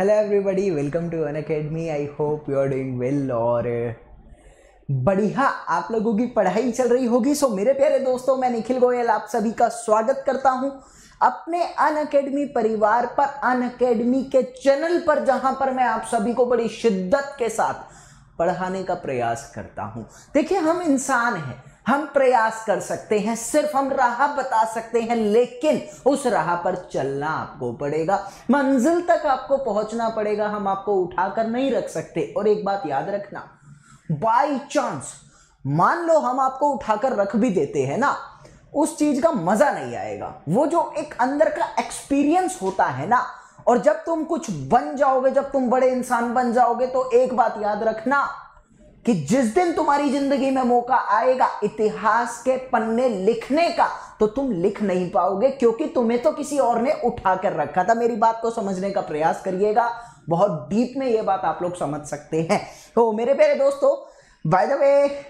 Hello everybody welcome to Unacademy I hope you are doing well और बढ़िया। आप लोगों की पढ़ाई चल रही होगी। सो मेरे प्यारे दोस्तों, मैं निखिल गोयल आप सभी का स्वागत करता हूँ। अपने अन अकेडमी परिवार पर अन अकेडमी के चैनल पर, जहाँ पर मैं आप सभी को बड़ी शिद्दत के साथ पढ़ाने का प्रयास करता हूँ। देखिए, हम इंसान हैं। हम प्रयास कर सकते हैं, सिर्फ़ हम राह बता सकते हैं, लेकिन उस राह पर चलना आपको पड़ेगा। मंजिल तक आपको पहुँचना पड़ेगा, हम आपको उठाकर नहीं रख सकते। और एक बात याद रखना बाई चांस मान लो हम आपको उठाकर रख भी देते हैं ना, उस चीज़ का मज़ा नहीं आएगा। वो जो एक अंदर का एक्सपीरियंस होता है ना, और जब तुम कुछ बन जाओगे, जब तुम बड़े इंसान बन जाओगे तो एक बात याद रखना कि जिस दिन तुम्हारी ज़िंदगी में मौका आएगा इतिहास के पन्ने लिखने का तो तुम लिख नहीं पाओगे, क्योंकि तुम्हें तो किसी और ने उठा कर रखा था। मेरी बात को समझने का प्रयास करिएगा। बहुत डीप में यह बात आप लोग समझ सकते हैं। तो मेरे प्यारे दोस्तों बाय द वे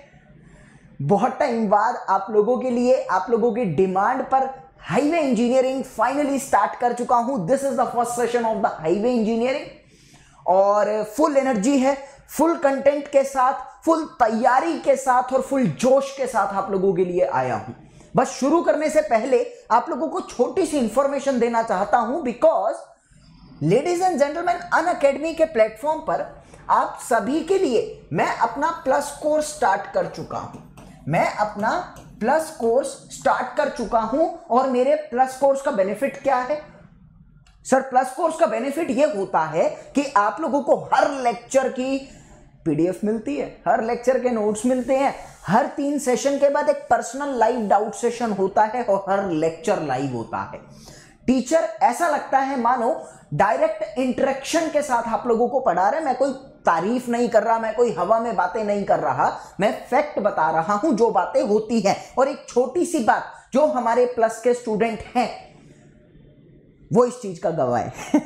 बहुत टाइम बाद आप लोगों के लिए, आप लोगों की डिमांड पर हाईवे इंजीनियरिंग फाइनली स्टार्ट कर चुका हूँ। This is the first session of the highway engineering और फुल एनर्जी है। फुल कंटेंट के साथ, फुल तैयारी के साथ और फुल जोश के साथ आप लोगों के लिए आया हूँ। बस शुरू करने से पहले आप लोगों को छोटी सी इंफॉर्मेशन देना चाहता हूँ because ladies and gentleman Unacademy के प्लेटफॉर्म पर आप सभी के लिए मैं अपना प्लस कोर्स स्टार्ट कर चुका हूँ। मैं अपना प्लस कोर्स स्टार्ट कर चुका हूँ और मेरे प्लस कोर्स का बेनिफिट क्या है? सर प्लस कोर्स का बेनिफिट यह होता है कि आप लोगों को हर लेक्चर की पीडीएफ मिलती है, हर लेक्चर के नोट्स मिलते हैं, हर तीन सेशन के बाद एक पर्सनल लाइव डाउट सेशन होता है और हर लेक्चर लाइव होता है। टीचर ऐसा लगता है, मानो डायरेक्ट इंटरेक्शन के साथ आप लोगों को पढ़ा रहे मैं कोई तारीफ़ नहीं कर रहा, मैं कोई हवा में बातें नहीं कर रहा, मैं फैक्ट बता रहा हूँ, जो बातें होती हैं। और एक छोटी सी बात, जो हमारे प्लस के स्टूडेंट हैं वो इस चीज़ का गवाह है।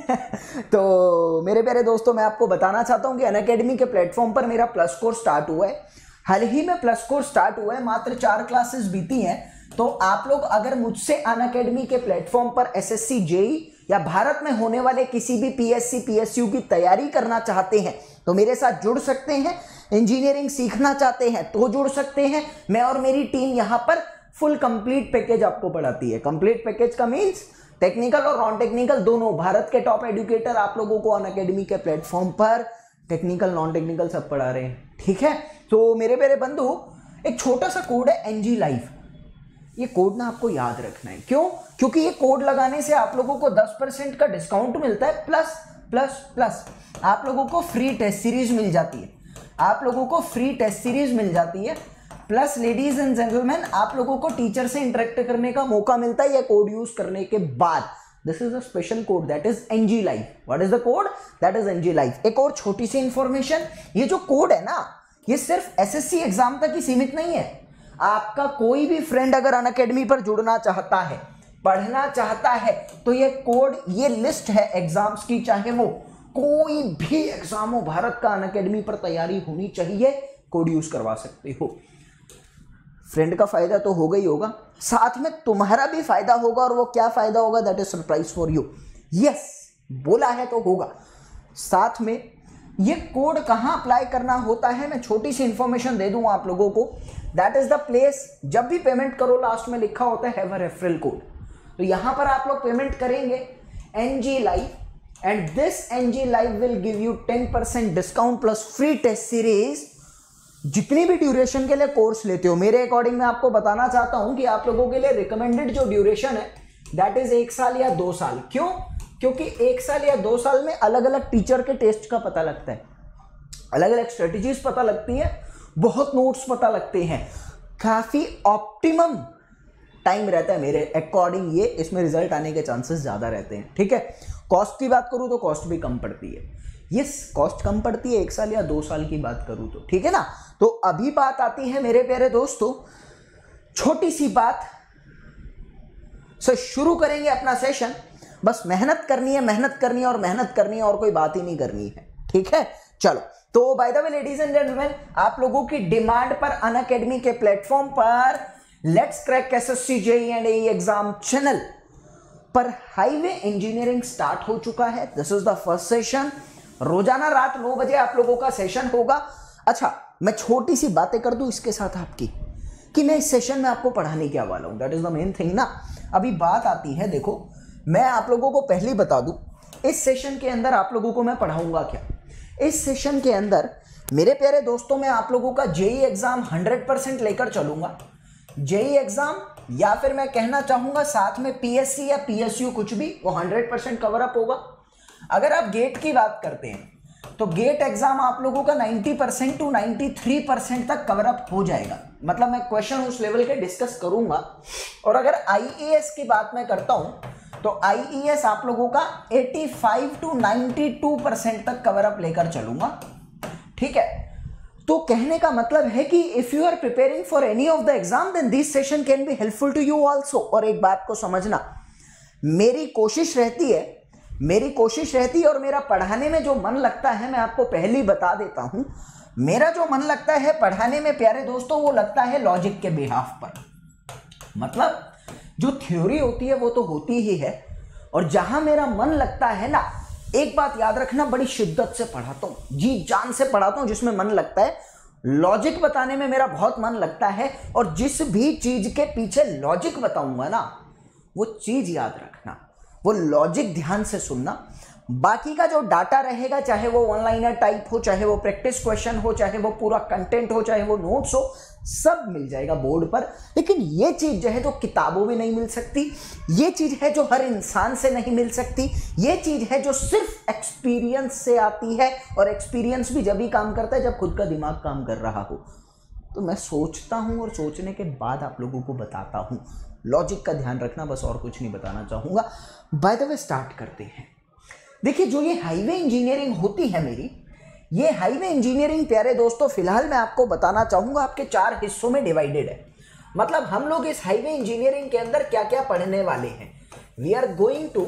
तो मेरे प्यारे दोस्तों, मैं आपको बताना चाहता हूँ कि अन अकेडमी के प्लेटफॉर्म पर मेरा प्लस कोर्स स्टार्ट हुआ है। हाल ही में प्लस कोर्स स्टार्ट हुआ है, मात्र चार क्लासेस बीती हैं। तो आप लोग अगर मुझसे अन अकेडमी के प्लेटफॉर्म पर एस एस जेई या भारत में होने वाले किसी भी पीएससी पीएसयू की तैयारी करना चाहते हैं तो मेरे साथ जुड़ सकते हैं इंजीनियरिंग सीखना चाहते हैं तो जुड़ सकते हैं। मैं और मेरी टीम यहाँ पर फुल कंप्लीट पैकेज आपको पढ़ाती है। कंप्लीट पैकेज का मीन्स टेक्निकल और नॉन टेक्निकल दोनों, भारत के टॉप एडुकेटर आप लोगों को अन अकेडमी के प्लेटफॉर्म पर टेक्निकल नॉन टेक्निकल सब पढ़ा रहे हैं, ठीक है? तो मेरे मेरे बंधु, एक छोटा सा कोड है एनजी लाइफ ये कोड ना आपको याद रखना है। क्यों? क्योंकि ये कोड लगाने से आप लोगों को 10 परसेंट का डिस्काउंट मिलता है प्लस प्लस प्लस आप लोगों को फ्री टेस्ट सीरीज़ मिल जाती है। आप लोगों को फ्री टेस्ट सीरीज़ मिल जाती है। प्लस लेडीज़ एंड जेंटलमैन आप लोगों को टीचर से इंटरेक्ट करने का मौका मिलता है यह कोड यूज़ करने के बाद। This is a special code that is NG life what is the code that is NG life एक और छोटी सी इंफॉर्मेशन ये जो कोड है ना, ये सिर्फ़ एसएससी एग्ज़ाम तक ही सीमित नहीं है। आपका कोई भी फ्रेंड अगर अन अकेडमी पर जुड़ना चाहता है, पढ़ना चाहता है तो ये कोड ये लिस्ट है एग्ज़ाम्स की, चाहे वो कोई भी एग्ज़ाम हो, भारत का अन अकेडमी पर तैयारी होनी चाहिए कोड यूज़ करवा सकते हो। फ्रेंड का फ़ायदा तो होगा ही होगा। साथ में तुम्हारा भी फ़ायदा होगा और वो क्या फ़ायदा होगा? That is surprise for you yes बोला है तो होगा। साथ में ये कोड कहाँ अप्लाई करना होता है? मैं छोटी सी इंफॉर्मेशन दे दूँगा आप लोगों को। दैट इज़ द प्लेस जब भी पेमेंट करो लास्ट में लिखा होता है हैव रेफरल कोड तो यहाँ पर आप लोग पेमेंट करेंगे N G live and this N G live will give you ten percent discount plus free test series जितनी भी ड्यूरेशन के लिए कोर्स लेते हो, मेरे अकॉर्डिंग मैं आपको बताना चाहता हूँ कि आप लोगों के लिए रिकमेंडेड जो ड्यूरेशन है दैट इज़ एक साल या दो साल। क्यों? क्योंकि एक साल या दो साल में अलग अलग टीचर के टेस्ट का पता लगता है। अलग अलग स्ट्रेटजीज पता लगती है, बहुत नोट्स पता लगते हैं। काफ़ी ऑप्टिमम टाइम रहता है मेरे अकॉर्डिंग ये, इसमें रिज़ल्ट आने के चांसेस ज़्यादा रहते हैं, ठीक है? कॉस्ट की बात करूँ तो कॉस्ट भी कम पड़ती है। यस कॉस्ट कम पड़ती है एक साल या दो साल की बात करूँ तो ठीक है ना? तो अभी बात आती है मेरे प्यारे दोस्तों, छोटी सी बात। सो शुरू करेंगे अपना सेशन बस मेहनत करनी है, मेहनत करनी है और मेहनत करनी है और कोई बात ही नहीं करनी है, ठीक है? चलो तो by the way ladies and gentleman आप लोगों की डिमांड पर अन अकेडमी के प्लेटफॉर्म पर let's crack S S C JE and exam channel पर हाईवे इंजीनियरिंग स्टार्ट हो चुका है। This is the first session रोज़ाना रात नौ बजे आप लोगों का सेशन होगा। अच्छा मैं छोटी सी बातें कर दूँ इसके साथ आपकी, कि मैं इस सेशन में आपको पढ़ाने क्या वाला हूँ। That is the main thing ना। अभी बात आती है, देखो, मैं आप लोगों को पहले बता दूँ, इस सेशन के अंदर आप लोगों को मैं पढ़ाऊँगा क्या? इस सेशन के अंदर, मेरे प्यारे दोस्तों, मैं आप लोगों का जेई एग्ज़ाम 100 परसेंट लेकर चलूँगा। जेई एग्ज़ाम या फिर मैं कहना चाहूँगा, साथ में पीएससी या पीएसयू कुछ भी, वो 100 परसेंट कवर अप होगा। अगर आप गेट की बात करते हैं तो गेट एग्ज़ाम आप लोगों का 90 परसेंट टू 93 परसेंट तक कवर अप हो जाएगा। मतलब मैं क्वेश्चन उस लेवल के डिस्कस करूँगा। और अगर आईईएस की बात मैं करता हूँ तो आईईएस आप लोगों का 85 टू 92 परसेंट तक कवर अप लेकर चलूँगा। ठीक है? तो कहने का मतलब है कि if you are preparing for any of the exam then this session can be helpful to you also और एक बात को समझना, मेरी कोशिश रहती है मेरी कोशिश रहती है और मेरा पढ़ाने में जो मन लगता है, मैं आपको पहले ही बता देता हूँ। मेरा जो मन लगता है पढ़ाने में, प्यारे दोस्तों, वो लगता है लॉजिक के बिहाफ पर। मतलब जो थ्योरी होती है, वो तो होती ही है। और जहाँ मेरा मन लगता है ना, एक बात याद रखना, बड़ी शिद्दत से पढ़ाता हूँ, जी जान से पढ़ाता हूँ, जिसमें मन लगता है। लॉजिक बताने में मेरा बहुत मन लगता है, और जिस भी चीज़ के पीछे लॉजिक बताऊँगा ना, वो चीज़ याद रखना। वो लॉजिक ध्यान से सुनना। बाकी का जो डाटा रहेगा, चाहे वो ऑनलाइनर टाइप हो, चाहे वो प्रैक्टिस क्वेश्चन हो, चाहे वो पूरा कंटेंट हो, चाहे वो नोट्स हो, सब मिल जाएगा बोर्ड पर। लेकिन ये चीज़ जो है जो किताबों में नहीं मिल सकती। ये चीज़ है, जो हर इंसान से नहीं मिल सकती। ये चीज़ है, जो सिर्फ़ एक्सपीरियंस से आती है। और एक्सपीरियंस भी जब ही काम करता है, जब खुद का दिमाग काम कर रहा हो। तो मैं सोचता हूँ और सोचने के बाद आप लोगों को बताता हूँ। लॉजिक का ध्यान रखना, बस और कुछ नहीं बताना चाहूँगा। बाय द वे स्टार्ट करते हैं। देखिए, जो ये हाईवे इंजीनियरिंग होती है मेरी, ये हाईवे इंजीनियरिंग, प्यारे दोस्तों, फ़िलहाल मैं आपको बताना चाहूँगा, आपके चार हिस्सों में डिवाइडेड है। मतलब हम लोग इस हाईवे इंजीनियरिंग के अंदर क्या क्या पढ़ने वाले हैं। We are going to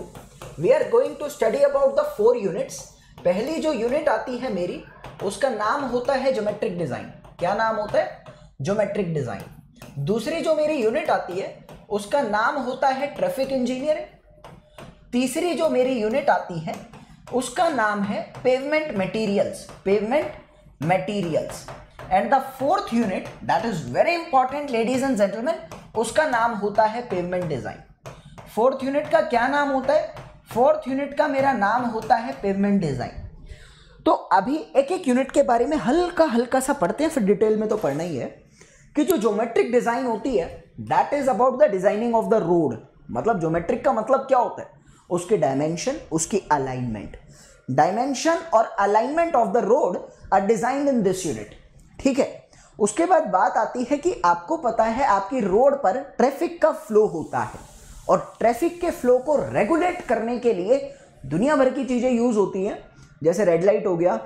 we are going to study about the four units पहली जो यूनिट आती है मेरी, उसका नाम होता है ज्योमेट्रिक डिज़ाइन क्या नाम होता है? ज्योमेट्रिक डिज़ाइन दूसरी जो मेरी यूनिट आती है, उसका नाम होता है ट्रैफ़िक इंजीनियरिंग तीसरी जो मेरी यूनिट आती है, उसका नाम है pavement materials pavement materials and the fourth unit that is very important ladies and gentleman उसका नाम होता है पेवमेंट डिज़ाइन फोर्थ यूनिट का क्या नाम होता है? फोर्थ यूनिट का मेरा नाम होता है पेवमेंट डिज़ाइन तो अभी एक एक यूनिट के बारे में हल्का हल्का सा पढ़ते हैं, फिर डिटेल में तो पढ़ना ही है, कि जो ज्योमेट्रिक डिज़ाइन होती है that is about the designing of the road मतलब ज्योमेट्रिक का मतलब क्या होता है? उसके डायमेंशन उसकी अलाइनमेंट डायमेंशन और alignment of the road are designed in this unit ठीक है? उसके बाद बात आती है कि आपको पता है आपकी रोड पर ट्रैफ़िक का फ्लो होता है। और ट्रैफ़िक के फ्लो को रेगुलेट करने के लिए दुनिया भर की चीज़ें यूज़ होती हैं। जैसे रेड लाइट हो गया,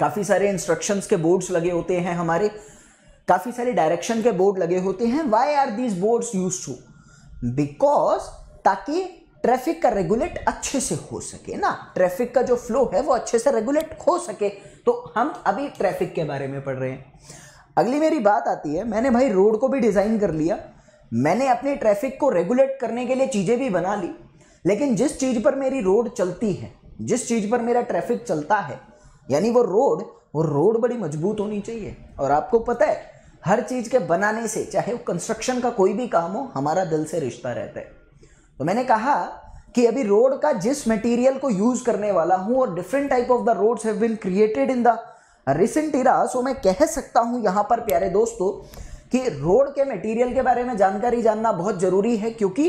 काफ़ी सारे इंस्ट्रक्शंस के बोर्ड्स लगे होते हैं हमारे। काफ़ी सारे डायरेक्शन के बोर्ड लगे होते हैं। Why are these boards use to because ताकि ट्रैफ़िक का रेगुलेट अच्छे से हो सके ना। ट्रैफ़िक का जो फ्लो है वो अच्छे से रेगुलेट हो सके। तो हम अभी ट्रैफ़िक के बारे में पढ़ रहे हैं। अगली मेरी बात आती है, मैंने भाई रोड को भी डिज़ाइन कर लिया। मैंने अपने ट्रैफ़िक को रेगुलेट करने के लिए चीज़ें भी बना ली। लेकिन जिस चीज़ पर मेरी रोड चलती है, जिस चीज़ पर मेरा ट्रैफ़िक चलता है, यानी वो रोड वो रोड बड़ी मज़बूत होनी चाहिए। और आपको पता है, हर चीज़ के बनाने से, चाहे वो कंस्ट्रक्शन का कोई भी काम हो, हमारा दिल से रिश्ता रहता है। तो मैंने कहा कि अभी रोड का जिस मटेरियल को यूज़ करने वाला हूँ और different type of the roads have been created in the recent era so मैं कह सकता हूँ यहाँ पर, प्यारे दोस्तों, कि रोड के मटेरियल के बारे में जानकारी जानना बहुत ज़रूरी है, क्योंकि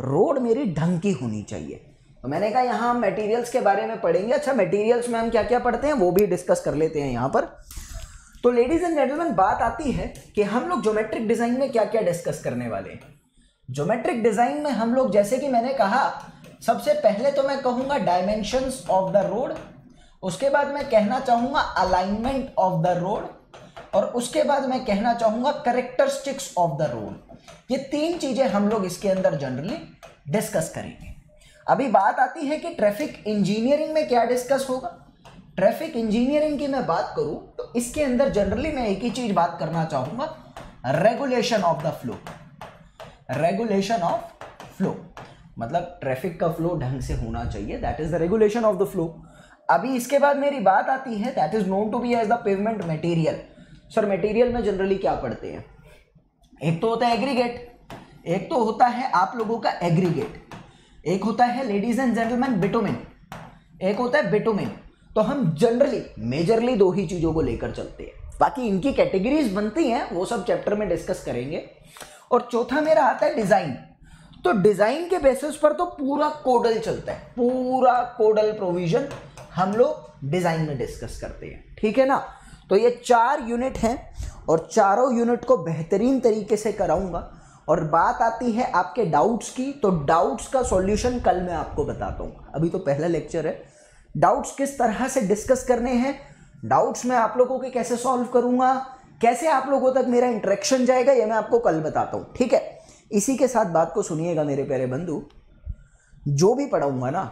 रोड मेरी ढंग की होनी चाहिए। तो मैंने कहा यहाँ हम मटेरियल्स के बारे में पढ़ेंगे। अच्छा मटेरियल्स में हम क्या क्या पढ़ते हैं, वो भी डिस्कस कर लेते हैं यहाँ पर। तो लेडीज़ एंड जेंटलमैन बात आती है कि हम लोग ज्योमेट्रिक डिज़ाइन में क्या क्या डिस्कस करने वाले हैं। ज्योमेट्रिक डिज़ाइन में हम लोग, जैसे कि मैंने कहा, सबसे पहले तो मैं कहूँगा डायमेंशंस ऑफ़ द रोड उसके बाद मैं कहना चाहूँगा अलाइनमेंट ऑफ़ द रोड और उसके बाद मैं कहना चाहूँगा करेक्टरिस्टिक्स ऑफ़ द रोड ये तीन चीज़ें हम लोग इसके अंदर जनरली डिस्कस करेंगे. अभी बात आती है कि ट्रैफ़िक इंजीनियरिंग में क्या डिस्कस होगा? ट्रैफ़िक इंजीनियरिंग की मैं बात करूँ तो इसके अंदर जनरली मैं एक ही चीज़ बात करना चाहूँगा regulation of the flow regulation of flow मतलब ट्रैफ़िक का फ्लो ढंग से होना चाहिए. That is the regulation of the flow अभी इसके बाद मेरी बात आती है that is known to be as the pavement material sir material में जनरली क्या पढ़ते हैं? एक तो होता है एग्रीगेट एक तो होता है आप लोगों का एग्रीगेट एक होता है लेडीज़ एंड जेंटलमैन बिटोमिन एक होता है बिटोमिन तो हम जनरली मेजरली दो ही चीज़ों को लेकर चलते हैं. बाकी इनकी कैटेगरीज बनती हैं, वो सब चैप्टर में डिस्कस करेंगे. और चौथा मेरा आता है डिज़ाइन। तो डिज़ाइन के बेसिस पर तो पूरा कोडल चलता है। पूरा कोडल प्रोविज़न हम लोग डिज़ाइन में डिस्कस करते हैं। ठीक है ना? तो ये चार यूनिट हैं और चारों यूनिट को बेहतरीन तरीके से कराऊँगा। और बात आती है आपके डाउट्स की तो डाउट्स का सॉल्यूशन कल मैं आपको बताता हूँ। अभी तो पहला लेक्चर है। डाउट्स किस तरह से डिस्कस करने हैं? डाउट्स मैं आप लोगों के कैसे सॉल्व करूँगा? कैसे आप लोगों तक मेरा इंटरेक्शन जाएगा, ये मैं आपको कल बताता हूँ, ठीक है? इसी के साथ बात को सुनिएगा मेरे प्यारे बंधु। जो भी पढ़ाऊँगा ना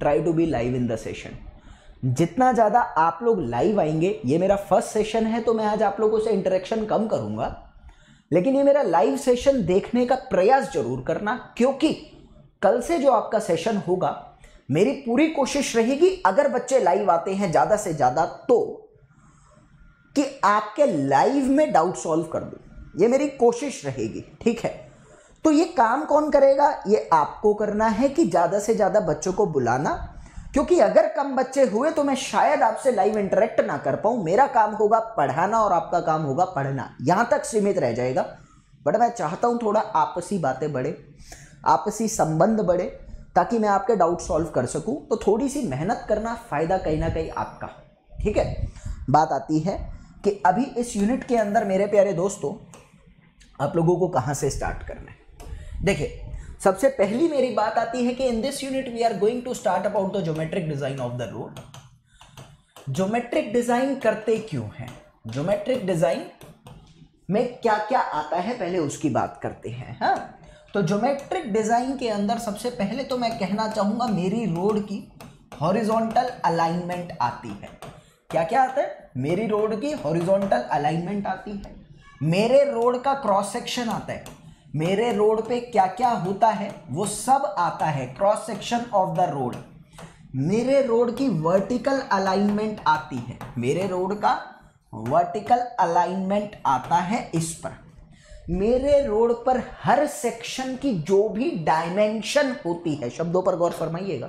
try to be live in the session जितना ज़्यादा आप लोग लाइव आएँगे, ये मेरा फ़र्स्ट सेशन है तो मैं आज आप लोगों से इंटरेक्शन कम करूँगा। लेकिन ये मेरा लाइव सेशन देखने का प्रयास ज़रूर करना, क्योंकि कल से जो आपका सेशन होगा, मेरी पूरी कोशिश रहेगी, अगर बच्चे लाइव आते हैं ज़्यादा से ज़्यादा तो कि आपके लाइव में डाउट सॉल्व कर दूँ। ये मेरी कोशिश रहेगी, ठीक है? तो ये काम कौन करेगा? ये आपको करना है कि ज़्यादा से ज़्यादा बच्चों को बुलाना, क्योंकि अगर कम बच्चे हुए तो मैं शायद आपसे लाइव इंटरेक्ट ना कर पाऊँ। मेरा काम होगा पढ़ाना और आपका काम होगा पढ़ना। यहाँ तक सीमित रह जाएगा। बट मैं चाहता हूँ थोड़ा आपसी बातें बढ़े, आपसी संबंध बढ़े, ताकि मैं आपके डाउट सॉल्व कर सकूँ। तो थोड़ी सी मेहनत करना फ़ायदा कहीं ना कहीं आपका, ठीक है? बात आती है कि अभी इस यूनिट के अंदर मेरे प्यारे दोस्तों, आप लोगों को कहाँ से स्टार्ट करना है? देखिए, सबसे पहली मेरी बात आती है कि in this unit we are going to start about the geometric design of the road geometric design करते क्यों हैं? ज्योमेट्रिक डिज़ाइन में क्या क्या आता है? पहले उसकी बात करते हैं हाँ? तो ज्योमेट्रिक डिज़ाइन के अंदर सबसे पहले तो मैं कहना चाहूँगा मेरी रोड की हॉरिजॉन्टल अलाइनमेंट आती है। क्या क्या आता है? मेरी रोड की हॉरिजॉन्टल अलाइनमेंट आती है। मेरे रोड का क्रॉस सेक्शन आता है। मेरे रोड पे क्या क्या होता है, वो सब आता है cross section of the road मेरे रोड की वर्टिकल अलाइनमेंट आती है। मेरे रोड का वर्टिकल अलाइनमेंट आता है इस पर। मेरे रोड पर हर सेक्शन की जो भी डायमेंशन होती है, शब्दों पर गौर फरमाइएगा।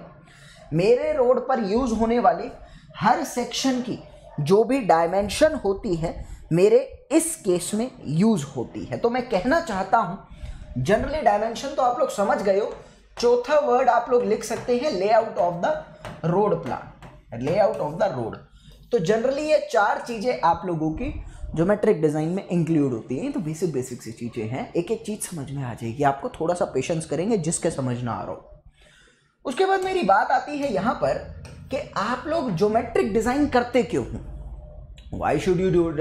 मेरे रोड पर यूज़ होने वाले हर सेक्शन की जो भी डायमेंशन होती है, मेरे इस केस में यूज़ होती है। तो मैं कहना चाहता हूँ जनरली डायमेंशन तो आप लोग समझ गए हो, चौथा वर्ड आप लोग लिख सकते हैं layout of the road plan layout of the road तो जनरली ये चार चीज़ें आप लोगों की ज्योमेट्रिक डिज़ाइन में इंक्लूड होती हैं तो बेसिक बेसिक सी चीज़ें हैं। एक एक चीज़ समझ में आ जाएगी। आपको थोड़ा सा पेशेंस करेंगे, जिसके समझ ना आ रहा हो। उसके बाद मेरी बात आती है यहाँ पर कि आप लोग ज्योमेट्रिक डिज़ाइन करते क्यों why should you do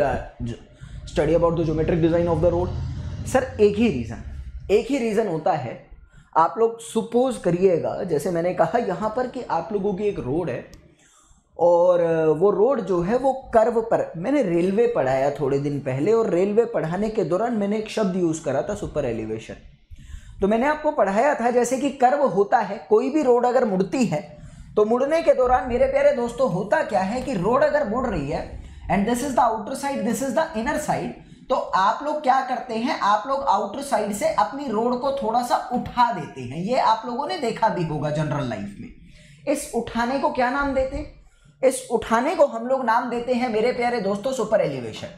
study about the geometric design of the road sir एक ही रीजन एक ही रीज़न होता है, आप लोग सुपोज करिएगा, जैसे मैंने कहा यहाँ पर कि आप लोगों की एक रोड है, और वो रोड जो है वो कर्व पर, मैंने रेलवे पढ़ाया थोड़े दिन पहले, और रेलवे पढ़ाने के दौरान मैंने एक शब्द यूज़ करा था सुपर एलिवेशन तो मैंने आपको पढ़ाया था जैसे कि कर्व होता है, कोई भी रोड अगर मुड़ती है तो मुड़ने के दौरान मेरे प्यारे दोस्तों, होता क्या है कि रोड अगर मुड़ रही है and this is the outer side this is the inner side तो आप लोग क्या करते हैं, आप लोग आउटर साइड से अपनी रोड को थोड़ा सा उठा देते हैं। ये आप लोगों ने देखा भी होगा जनरल लाइफ में। इस उठाने को क्या नाम देते इस उठाने को हम लोग नाम देते हैं मेरे प्यारे दोस्तों सुपर एलिवेशन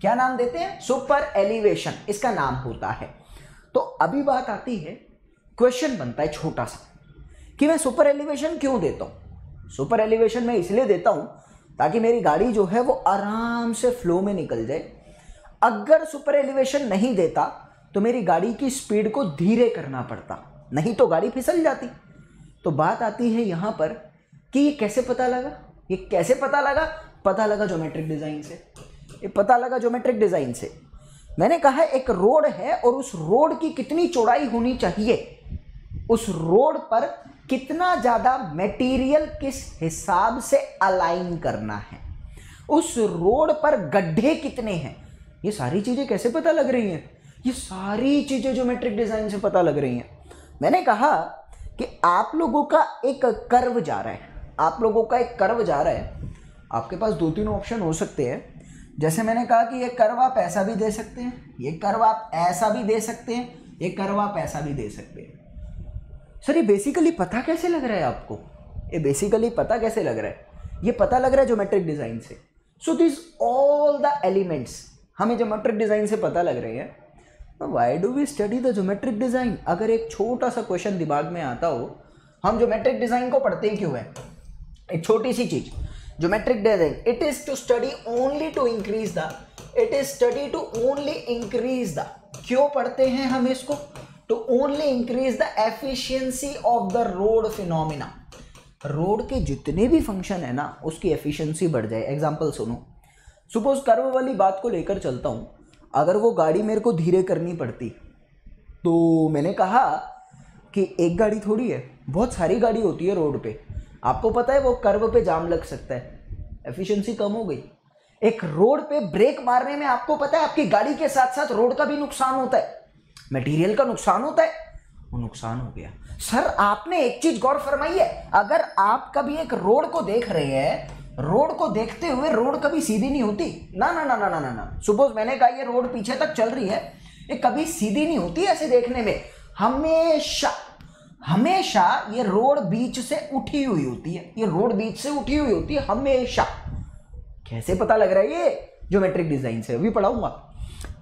क्या नाम देते हैं? सुपर एलिवेशन इसका नाम होता है। तो अभी बात आती है क्वेश्चन बनता है छोटा सा। कि मैं सुपर एलिवेशन क्यों देता हूँ? सुपर एलिवेशन मैं इसलिए देता हूँ ताकि मेरी गाड़ी जो है वो आराम से फ्लो में निकल जाए। अगर सुपर एलिवेशन नहीं देता तो मेरी गाड़ी की स्पीड को धीरे करना पड़ता। नहीं तो गाड़ी फिसल जाती। तो बात आती है यहाँ पर कि ये कैसे पता लगा? ये कैसे पता लगा? पता लगा ज्योमेट्रिक डिज़ाइन से। ये पता लगा ज्योमेट्रिक डिज़ाइन से। मैंने कहा, एक रोड है और उस रोड की कितनी चौड़ाई होनी चाहिए? उस रोड पर कितना ज़्यादा मटेरियल किस हिसाब से अलाइन करना है? उस रोड पर गड्ढे कितने हैं? ये सारी चीज़ें कैसे पता लग रही हैं? ये सारी चीज़ें जो मेट्रिक डिज़ाइन से पता लग रही हैं। मैंने कहा कि आप लोगों का एक कर्व जा रहा है। आप लोगों का एक कर्व जा रहा है। आपके पास दो तीन ऑप्शन हो सकते हैं। जैसे मैंने कहा कि ये कर्व आप ऐसा भी दे सकते हैं, ये कर्व आप ऐसा भी दे सकते हैं, ये कर्व आप ऐसा भी दे सकते हैं। सर ये बेसिकली पता कैसे लग रहा है आपको? ये बेसिकली पता कैसे लग रहा है? ये पता लग रहा है ज्योमेट्रिक डिज़ाइन से। So this all the elements हमें ज्योमेट्रिक डिज़ाइन से पता लग रहे हैं। Why do we study the geometric design अगर एक छोटा सा क्वेश्चन दिमाग में आता हो, हम ज्योमेट्रिक डिज़ाइन को पढ़ते क्यों है? एक छोटी सी चीज़ geometric design it is to study only to increase the it is study to only increase the क्यों पढ़ते हैं हम इसको? To only increase the efficiency of the road phenomena road के जितने भी फ़ंक्शन है ना, उसकी एफिशिएंसी बढ़ जाए। एग्जांपल सुनो। सपोज़ कर्व वाली बात को लेकर चलता हूँ। अगर वो गाड़ी मेरे को धीरे करनी पड़ती तो मैंने कहा कि एक गाड़ी थोड़ी है, बहुत सारी गाड़ी होती है रोड पे। आपको पता है वो कर्व पे जाम लग सकता है। एफिशिएंसी कम हो गई। एक रोड पे ब्रेक मारने में आपको पता है आपकी गाड़ी के साथ साथ रोड का भी नुकसान होता है। मटेरियल का नुकसान होता है। वो नुकसान हो गया। सर, आपने एक चीज़ गौर फरमाई है, अगर आप कभी एक रोड को देख रहे हैं, रोड को देखते हुए रोड कभी सीधी नहीं होती। ना ना ना ना ना ना ना। सुपोज मैंने कहा ये रोड पीछे तक चल रही है, ये कभी सीधी नहीं होती ऐसे देखने में। हमेशा हमेशा ये रोड बीच से उठी हुई होती है। ये रोड बीच से उठी हुई होती है हमेशा। कैसे पता लग रहा है ये? ज्योमेट्रिक डिज़ाइन से। अभी पढ़ाऊँगा।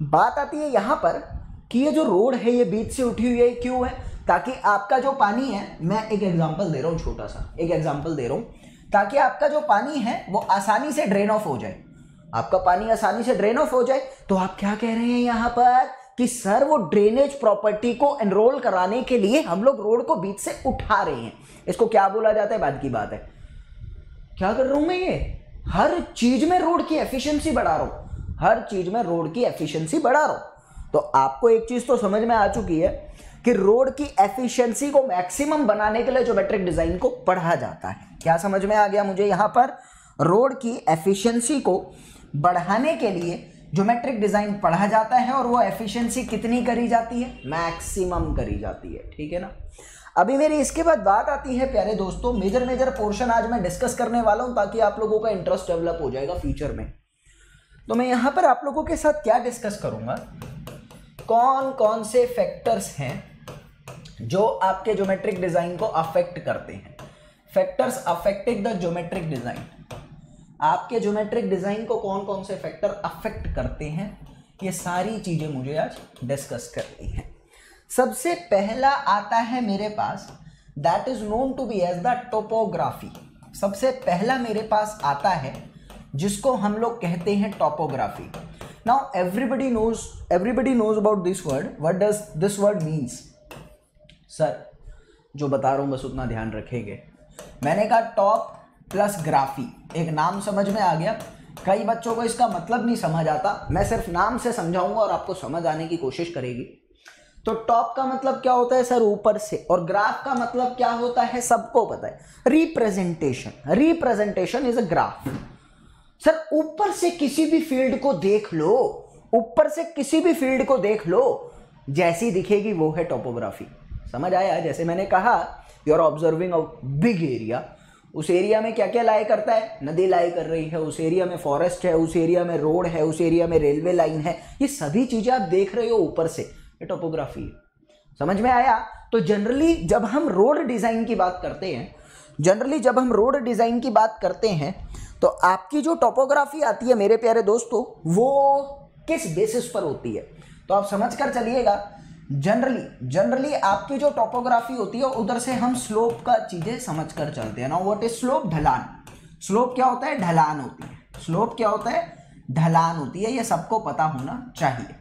बात आती है यहाँ पर कि ये जो रोड है, ये बीच से उठी हुई है क्यों है? ताकि आपका जो पानी है, मैं एक एग्जांपल दे रहा हूँ छोटा सा, एक एग्जांपल दे रहा हूँ। ताकि आपका जो पानी है, वो आसानी से ड्रेन ऑफ़ हो जाए। आपका पानी आसानी से ड्रेन ऑफ़ हो जाए तो आप क्या कह रहे हैं यहाँ पर? कि सर, वो ड्रेनेज प्रॉपर्टी को एनरोल कराने के लिए हम लोग रोड को बीच से उठा रहे हैं। इसको क्या बोला जाता है? बाद की बात है। क्या कर रहा हूँ मैं ये? हर चीज़ में रोड की एफिशिएंसी बढ़ा रहा हूँ। हर चीज़ में रोड की एफिशिएंसी बढ़ा रहा हूँ। तो आपको एक चीज़ तो समझ में आ चुकी है कि रोड की एफिशिएंसी को मैक्सिमम बनाने के लिए ज्योमेट्रिक डिज़ाइन को पढ़ा जाता है। क्या समझ में आ गया मुझे यहाँ पर? रोड की एफिशिएंसी को बढ़ाने के लिए ज्योमेट्रिक डिज़ाइन पढ़ा जाता है और वो एफिशिएंसी कितनी करी जाती है? मैक्सिमम करी जाती है, ठीक है ना? अभी मेरी इसके बाद बात आती है, प्यारे दोस्तों मेजर मेजर पोर्शन आज मैं डिस्कस करने वाला हूँ ताकि आप लोगों का इंटरेस्ट डेवलप हो जाएगा फ्यूचर में। तो मैं यहाँ पर आप लोगों के साथ क्या डिस्कस करूँगा? कौन कौन से फैक्टर्स हैं जो आपके ज्योमेट्रिक डिज़ाइन को अफेक्ट करते हैं? Factors affecting the geometric design आपके ज्योमेट्रिक डिज़ाइन को कौन कौन से फैक्टर अफेक्ट करते हैं? ये सारी चीज़ें मुझे आज डिस्कस करनी है। सबसे पहला आता है मेरे पास that is known to be as the topography सबसे पहला मेरे पास आता है, जिसको हम लोग कहते हैं topography now everybody knows everybody knows about this word what does this word means sir जो बता रहा हूँ, बस उतना ध्यान रखेंगे। मैंने कहा टॉप प्लस ग्राफी एक नाम समझ में आ गया। कई बच्चों को इसका मतलब नहीं समझ आता। मैं सिर्फ़ नाम से समझाऊँगा और आपको समझ आने की कोशिश करेगी। तो टॉप का मतलब क्या होता है, सर? ऊपर से। और ग्राफ का मतलब क्या होता है, सबको पता है। Representation representation is a graph sir, ऊपर से किसी भी फ़ील्ड को देख लो। ऊपर से किसी भी फ़ील्ड को देख लो। जैसी दिखेगी वो है टोपोग्राफी। समझ आया? जैसे मैंने कहा you are observing a big area उस एरिया में क्या क्या लाई करता है? नदी लाई कर रही है, उस एरिया में फॉरेस्ट है, उस एरिया में रोड है, उस एरिया में रेलवे लाइन है। ये सभी चीज़ें आप देख रहे हो ऊपर से। ये टोपोग्राफी है। समझ में आया? तो जनरली जब हम रोड डिज़ाइन की बात करते हैं जनरली जब हम रोड डिज़ाइन की बात करते हैं तो आपकी जो टोपोग्राफी आती है, मेरे प्यारे दोस्तों, वो किस बेसिस पर होती है? तो आप समझ कर चलिएगा। जनरली जनरली आपकी जो टोपोग्राफी होती है, उधर से हम स्लोप का चीज़ें समझ कर चलते हैं। ना वॉट इज़ स्लोप ढलान। स्लोप क्या होता है? ढलान होती है। स्लोप क्या होता है? ढलान होती है। ये सबको पता होना चाहिए।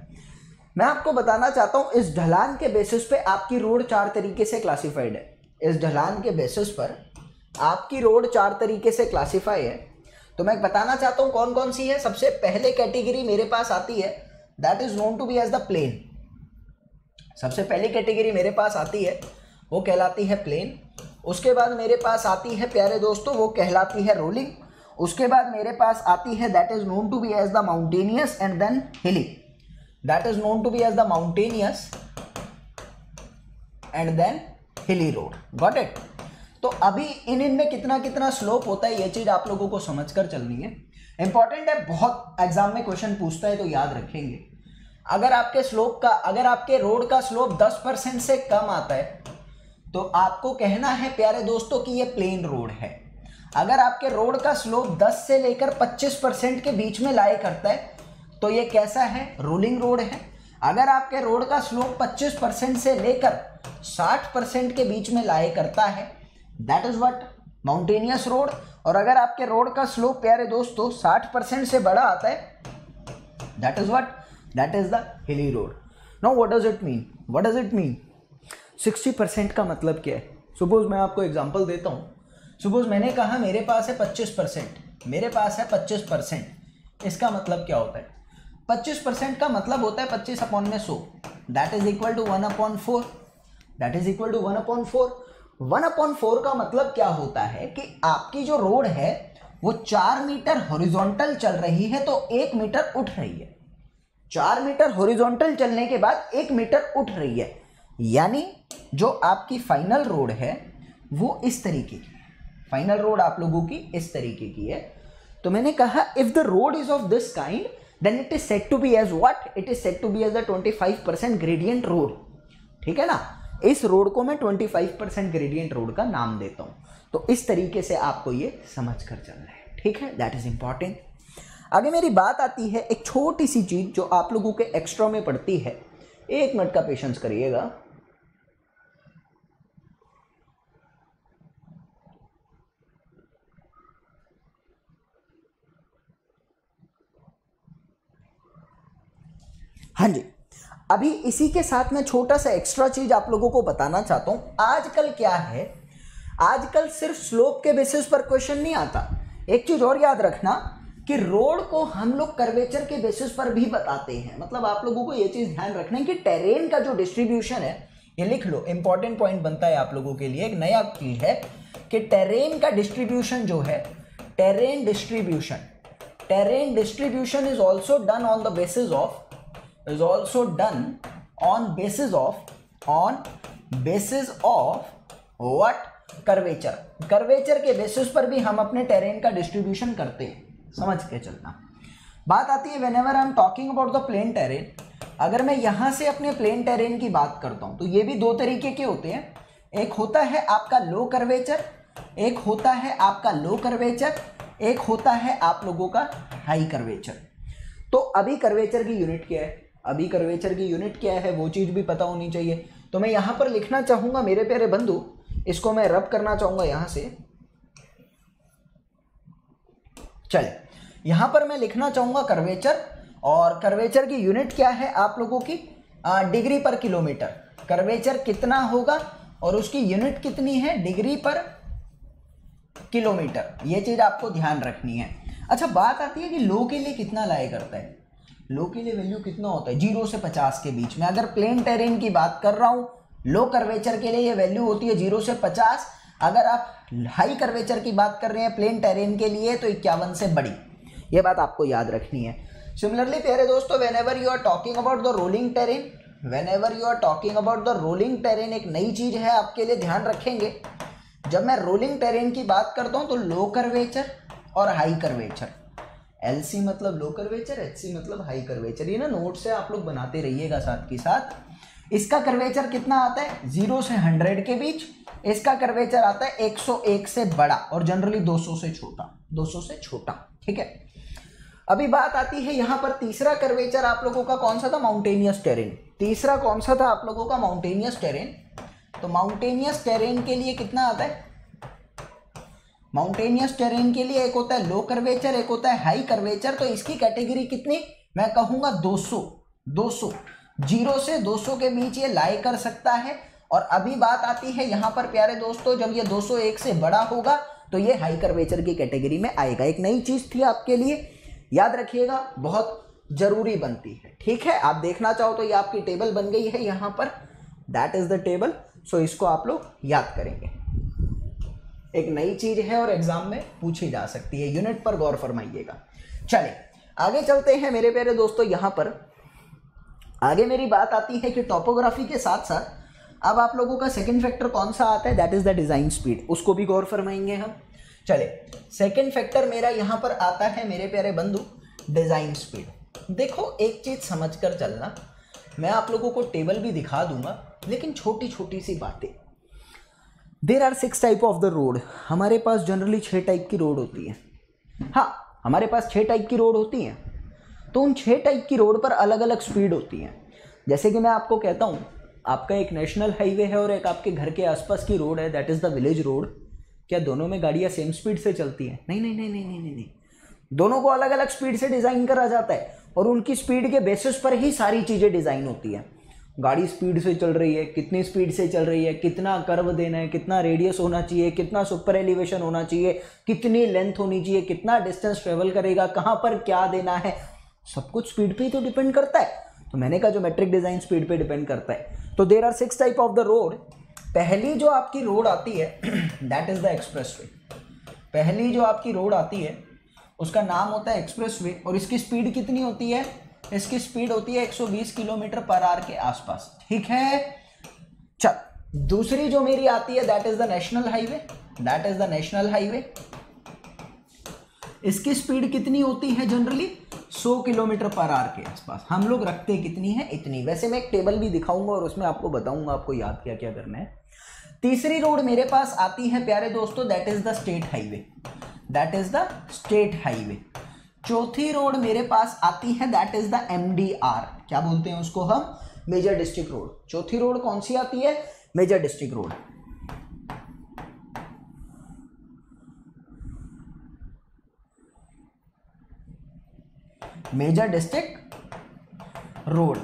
मैं आपको बताना चाहता हूँ, इस ढलान के बेसिस पे आपकी रोड चार तरीके से क्लासिफाइड है। इस ढलान के बेसिस पर आपकी रोड चार तरीके से क्लासिफाई है। तो मैं बताना चाहता हूँ कौन कौन सी है। सबसे पहले कैटेगरी मेरे पास आती है। That is known to be as the plain सबसे पहली कैटेगरी मेरे पास आती है, वो कहलाती है प्लेन उसके बाद मेरे पास आती है, प्यारे दोस्तों, वो कहलाती है रोलिंग उसके बाद मेरे पास आती है that is known to be as the mountainous and then hilly that is known to be as the mountainous and then hilly road got it तो अभी इन इनमें कितना कितना स्लोप होता है, ये चीज़ आप लोगों को समझ कर चलनी है। इंपॉर्टेंट है, बहुत एग्ज़ाम में क्वेश्चन पूछता है तो याद रखेंगे। अगर आपके स्लोप का, अगर आपके रोड का स्लोप 10 परसेंट से कम आता है तो आपको कहना है, प्यारे दोस्तों, कि ये प्लेन रोड है। अगर आपके रोड का स्लोप 10 से लेकर 25 परसेंट के बीच में लाए करता है तो ये कैसा है? रोलिंग रोड है। अगर आपके रोड का स्लोप 25 परसेंट से लेकर 60 परसेंट के बीच में लाए करता है that is what mountainous road और अगर आपके रोड का स्लोप प्यारे दोस्तों 60 परसेंट से बड़ा आता है that is what that is the hilly road no what does it mean what does it mean 60 percent का मतलब क्या है? सपोज़ मैं आपको एग्ज़ाम्पल देता हूँ. सपोज़ मैंने कहा मेरे पास है 25 परसेंट मेरे पास है 25 परसेंट इसका मतलब क्या होता है? 25 परसेंट का मतलब होता है 25 अपॉन में so. That is equal to one upon four that is equal to one upon four one upon four का मतलब क्या होता है कि आपकी जो रोड है, वो चार मीटर हॉरिजॉन्टल चल रही है तो एक मीटर उठ रही है। चार मीटर हॉरिजॉन्टल चलने के बाद एक मीटर उठ रही है। यानी जो आपकी फाइनल रोड है, वो इस तरीके की फाइनल रोड आप लोगों की इस तरीके की है। तो मैंने कहा if the road is of this kind then it is set to be as what it is set to be as the 25 percent gradient road ठीक है ना? इस रोड को मैं 25 परसेंट ग्रेडियंट रोड का नाम देता हूँ। तो इस तरीके से आपको ये समझ कर चलना है। ठीक है? दैट इज़ इंपॉर्टेंट आगे मेरी बात आती है एक छोटी सी चीज़ जो आप लोगों के एक्स्ट्रा में पड़ती है। एक मिनट का पेशेंस करिएगा। हाँ जी। अभी इसी के साथ में छोटा सा एक्स्ट्रा चीज़ आप लोगों को बताना चाहता हूँ। आजकल क्या है? आजकल सिर्फ़ स्लोप के बेसिस पर क्वेश्चन नहीं आता। एक चीज़ और याद रखना कि रोड को हम लोग कर्वेचर के बेसिस पर भी बताते हैं। मतलब आप लोगों को ये चीज़ ध्यान रखना है कि टेरेन का जो डिस्ट्रीब्यूशन है, ये लिख लो इंपॉर्टेंट पॉइंट बनता है आप लोगों के लिए। एक नया चीज़ है कि टेरेन का डिस्ट्रीब्यूशन जो है terrain distribution terrain distribution is also done on the basis of is also done on basis of, on basis of what? Curvature curvature के बेसिस पर भी हम अपने टेरेन का डिस्ट्रीब्यूशन करते हैं। समझ के चलना। बात आती है whenever I am talking about the plain terrain अगर मैं यहाँ से अपने प्लेन टेरेन की बात करता हूँ तो ये भी दो तरीके के होते हैं। एक होता है आपका लो कर्वेचर एक होता है आपका लो कर्वेचर एक होता है आप लोगों का हाई कर्वेचर तो अभी कर्वेचर की यूनिट क्या है? अभी कर्वेचर की यूनिट क्या है वो चीज़ भी पता होनी चाहिए। तो मैं यहाँ पर लिखना चाहूँगा मेरे प्यारे बंधु इसको मैं रब करना चाहूँगा यहाँ से। चल यहाँ पर मैं लिखना चाहूँगा कर्वेचर और कर्वेचर की यूनिट क्या है आप लोगों की? आ, डिग्री पर किलोमीटर कर्वेचर कितना होगा और उसकी यूनिट कितनी है? डिग्री पर किलोमीटर ये चीज़ आपको ध्यान रखनी है। अच्छा बात आती है कि लो के लिए कितना लाया करता है। लो के लिए वैल्यू कितना होता है? ज़ीरो से पचास के बीच में। अगर प्लेन टेरेन की बात कर रहा हूँ लो कर्वेचर के लिए ये वैल्यू होती है ज़ीरो से पचास। अगर आप हाई कर्वेचर की बात कर रहे हैं प्लेन टेरेन के लिए तो इक्यावन से बड़ी। ये बात आपको याद रखनी है। सिमिलरली प्यारे दोस्तों whenever you are talking about the rolling terrain whenever you are talking about the rolling terrain एक नई चीज़ है, आपके लिए ध्यान रखेंगे। जब मैं रोलिंग टेरेन की बात करता हूँ तो लो कर्वेचर और हाई कर्वेचर एल सी मतलब लो कर्वेचर एच सी मतलब हाई कर्वेचर ये ना नोट से आप लोग बनाते रहिएगा साथ के साथ। इसका कर्वेचर कितना आता है? ज़ीरो से हंड्रेड के बीच। इसका कर्वेचर आता है 101 से बड़ा और जनरली 200 से छोटा। 200 से छोटा, ठीक है? अभी बात आती है यहाँ पर तीसरा कर्वेचर आप लोगों का कौन सा था? माउंटेनियस टेरेन तीसरा कौन सा था आप लोगों का? माउंटेनियस टेरेन तो माउंटेनियस टेरेन के लिए कितना आता है? माउंटेनियस टेरेन के लिए एक होता है लो कर्वेचर एक होता है हाई कर्वेचर तो इसकी कैटेगरी कितनी? मैं कहूँगा 200 200 ज़ीरो से। 200 के बीच ये लाई कर सकता है। और अभी बात आती है यहाँ पर, प्यारे दोस्तों, जब ये 201 से बड़ा होगा तो ये हाई कर्वेचर की कैटेगरी में आएगा। एक नई चीज़ थी आपके लिए। याद रखिएगा, बहुत ज़रूरी बनती है। ठीक है? आप देखना चाहो तो ये आपकी टेबल बन गई है यहाँ पर। That is the table so इसको आप लोग याद करेंगे। एक नई चीज़ है और एग्ज़ाम में पूछी जा सकती है। यूनिट पर गौर फरमाइएगा। चले आगे चलते हैं मेरे प्यारे दोस्तों यहाँ पर। आगे मेरी बात आती है कि टॉपोग्राफी के साथ साथ अब आप लोगों का सेकंड फैक्टर कौन सा आता है? That is the design speed उसको भी गौर फरमाएँगे हम। चले सेकंड फैक्टर मेरा यहाँ पर आता है मेरे प्यारे बंधु डिज़ाइन स्पीड देखो, एक चीज़ समझ कर चलना। मैं आप लोगों को टेबल भी दिखा दूँगा, लेकिन छोटी छोटी सी बातें। There are six type of the road हमारे पास जनरली छः टाइप की रोड होती है। हाँ हमारे पास छः टाइप की रोड होती हैं। तो उन छः टाइप की रोड पर अलग अलग स्पीड होती हैं। जैसे कि मैं आपको कहता हूँ, आपका एक नेशनल हाईवे है और एक आपके घर के आसपास की रोड है that is the village road क्या दोनों में गाड़ियाँ सेम स्पीड से चलती हैं? नहीं नहीं नहीं नहीं नहीं नहीं दोनों को अलग अलग स्पीड से डिज़ाइन करा जाता है और उनकी स्पीड के बेसिस पर ही सारी चीज़ें डिज़ाइन होती हैं। गाड़ी स्पीड से चल रही है, कितनी स्पीड से चल रही है, कितना कर्व देना है, कितना रेडियस होना चाहिए, कितना सुपर एलिवेशन होना चाहिए, कितनी लेंथ होनी चाहिए, कितना डिस्टेंस ट्रेवल करेगा, कहाँ पर क्या देना है, सब कुछ स्पीड पे ही तो डिपेंड करता है। तो मैंने कहा जो मेट्रिक डिज़ाइन स्पीड पे डिपेंड करता है। तो there are six type of the road पहली जो आपकी रोड आती है that is the express way पहली जो आपकी रोड आती है, उसका नाम होता है एक्सप्रेस वे और इसकी स्पीड कितनी होती है? इसकी स्पीड होती है 120 किलोमीटर पर आर के आसपास। ठीक है? चल, दूसरी जो मेरी आती है that is the national highway that is the national highway इसकी स्पीड कितनी होती है जनरली 100 किलोमीटर पर आर के आसपास। हम लोग रखते कितनी है? इतनी। वैसे मैं एक टेबल भी दिखाऊँगा और उसमें आपको बताऊँगा आपको याद क्या क्या करना है। तीसरी रोड मेरे पास आती है, प्यारे दोस्तों that is the state highway that is the state highway चौथी रोड मेरे पास आती है दैट इज़ द एमडीआर क्या बोलते हैं उसको हम? मेजर डिस्ट्रिक्ट रोड चौथी रोड कौन सी आती है? Major district road major district road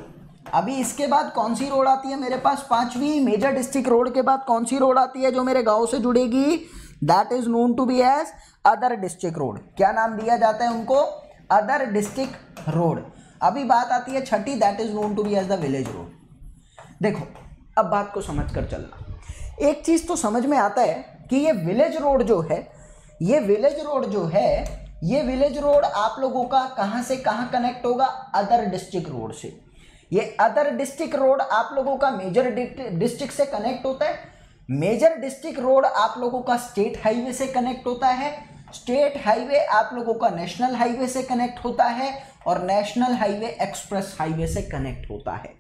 अभी इसके बाद कौन सी रोड आती है मेरे पास? पांचवी मेजर डिस्ट्रिक्ट रोड के बाद कौन सी रोड आती है जो मेरे गाँव से जुड़ेगी? That is known to be as other district road. क्या नाम दिया जाता है उनको? Other district road. अभी बात आती है छठी that is known to be as the village road देखो, अब बात को समझ कर चलना। एक चीज़ तो समझ में आता है कि ये विलेज रोड जो है, ये विलेज रोड जो है, ये विलेज रोड आप लोगों का कहाँ से कहाँ कनेक्ट होगा? अदर डिस्ट्रिक्ट रोड से। ये अदर डिस्ट्रिक्ट रोड आप लोगों का मेजर डिस्ट्रिक्ट से कनेक्ट होता है मेजर डिस्ट्रिक्ट रोड आप लोगों का स्टेट हाईवे से कनेक्ट होता है। स्टेट हाईवे आप लोगों का नेशनल हाईवे से कनेक्ट होता है और नेशनल हाईवे एक्सप्रेस हाईवे से कनेक्ट होता है।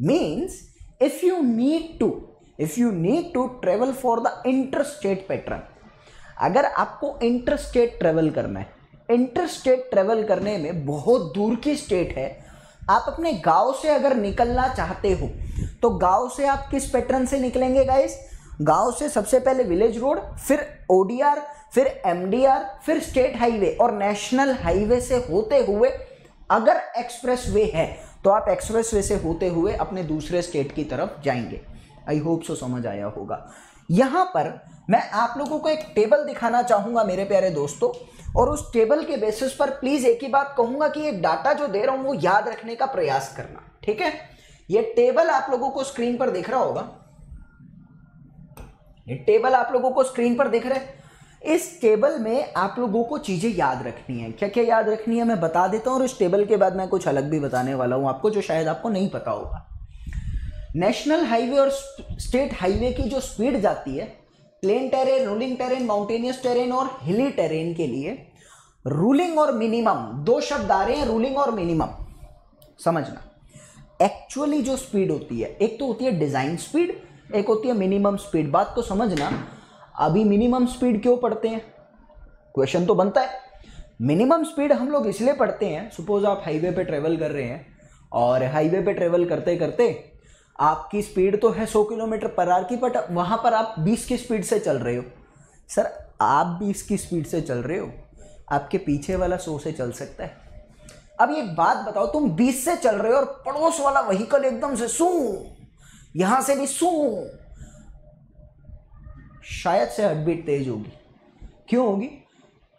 Means if you need to if you need to travel for the inter state pattern अगर आपको इंटर स्टेट ट्रेवल करना है इंटर स्टेट ट्रेवल करने में बहुत दूर की स्टेट है, आप अपने गाँव से अगर निकलना चाहते हो तो गाँव से आप किस पैटर्न से निकलेंगे गाइस गाँव से सबसे पहले विलेज रोड, फिर ओडीआर फिर एमडीआर फिर स्टेट हाईवे और नेशनल हाईवे से होते हुए अगर एक्सप्रेस वे है तो आप एक्सप्रेस वे से होते हुए अपने दूसरे स्टेट की तरफ़ जाएँगे। आई होप सो समझ आया होगा। यहाँ पर मैं आप लोगों को एक टेबल दिखाना चाहूँगा, मेरे प्यारे दोस्तों, और उस टेबल के बेसिस पर प्लीज़ एक ही बात कहूँगा कि एक डाटा जो दे रहा हूँ, वो याद रखने का प्रयास करना, ठीक है? ये टेबल आप लोगों को स्क्रीन पर दिख रहा होगा। ये टेबल आप लोगों को स्क्रीन पर दिख रहे हैं। इस टेबल में आप लोगों को चीज़ें याद रखनी है। क्या क्या याद रखनी है मैं बता देता हूँ और इस टेबल के बाद मैं कुछ अलग भी बताने वाला हूँ। आपको जो शायद आपको नहीं पता होगा। नेशनल हाईवे और स्टेट हाईवे की जो स्पीड जाती है, plain terrain, rolling terrain, mountainous terrain और हिली टेरेन के लिए रूलिंग और मिनिमम, दो शब्द आ रहे हैं, रूलिंग और मिनिमम। समझना। एक्चुअली जो स्पीड होती है, एक तो होती है डिज़ाइन स्पीड एक होती है मिनिमम स्पीड बात को समझना, अभी मिनिमम स्पीड क्यों पढ़ते हैं? क्वेश्चन तो बनता है। मिनिमम स्पीड हम लोग इसलिए पढ़ते हैं सपोज़ आप हाईवे पे ट्रेवल कर रहे हैं और हाईवे पे ट्रेवल करते करते आपकी स्पीड तो है 100 किलोमीटर पर आर की बट वहाँ पर आप 20 की स्पीड से चल रहे हो। सर आप 20 की स्पीड से चल रहे हो, आपके पीछे वाला 100 से चल सकता है। अब एक बात बताओ, तुम 20 से चल रहे हो और पड़ोस वाला वहीकल एकदम से सू यहाँ से भी सू। शायद से हटबीट तेज होगी। क्यों होगी?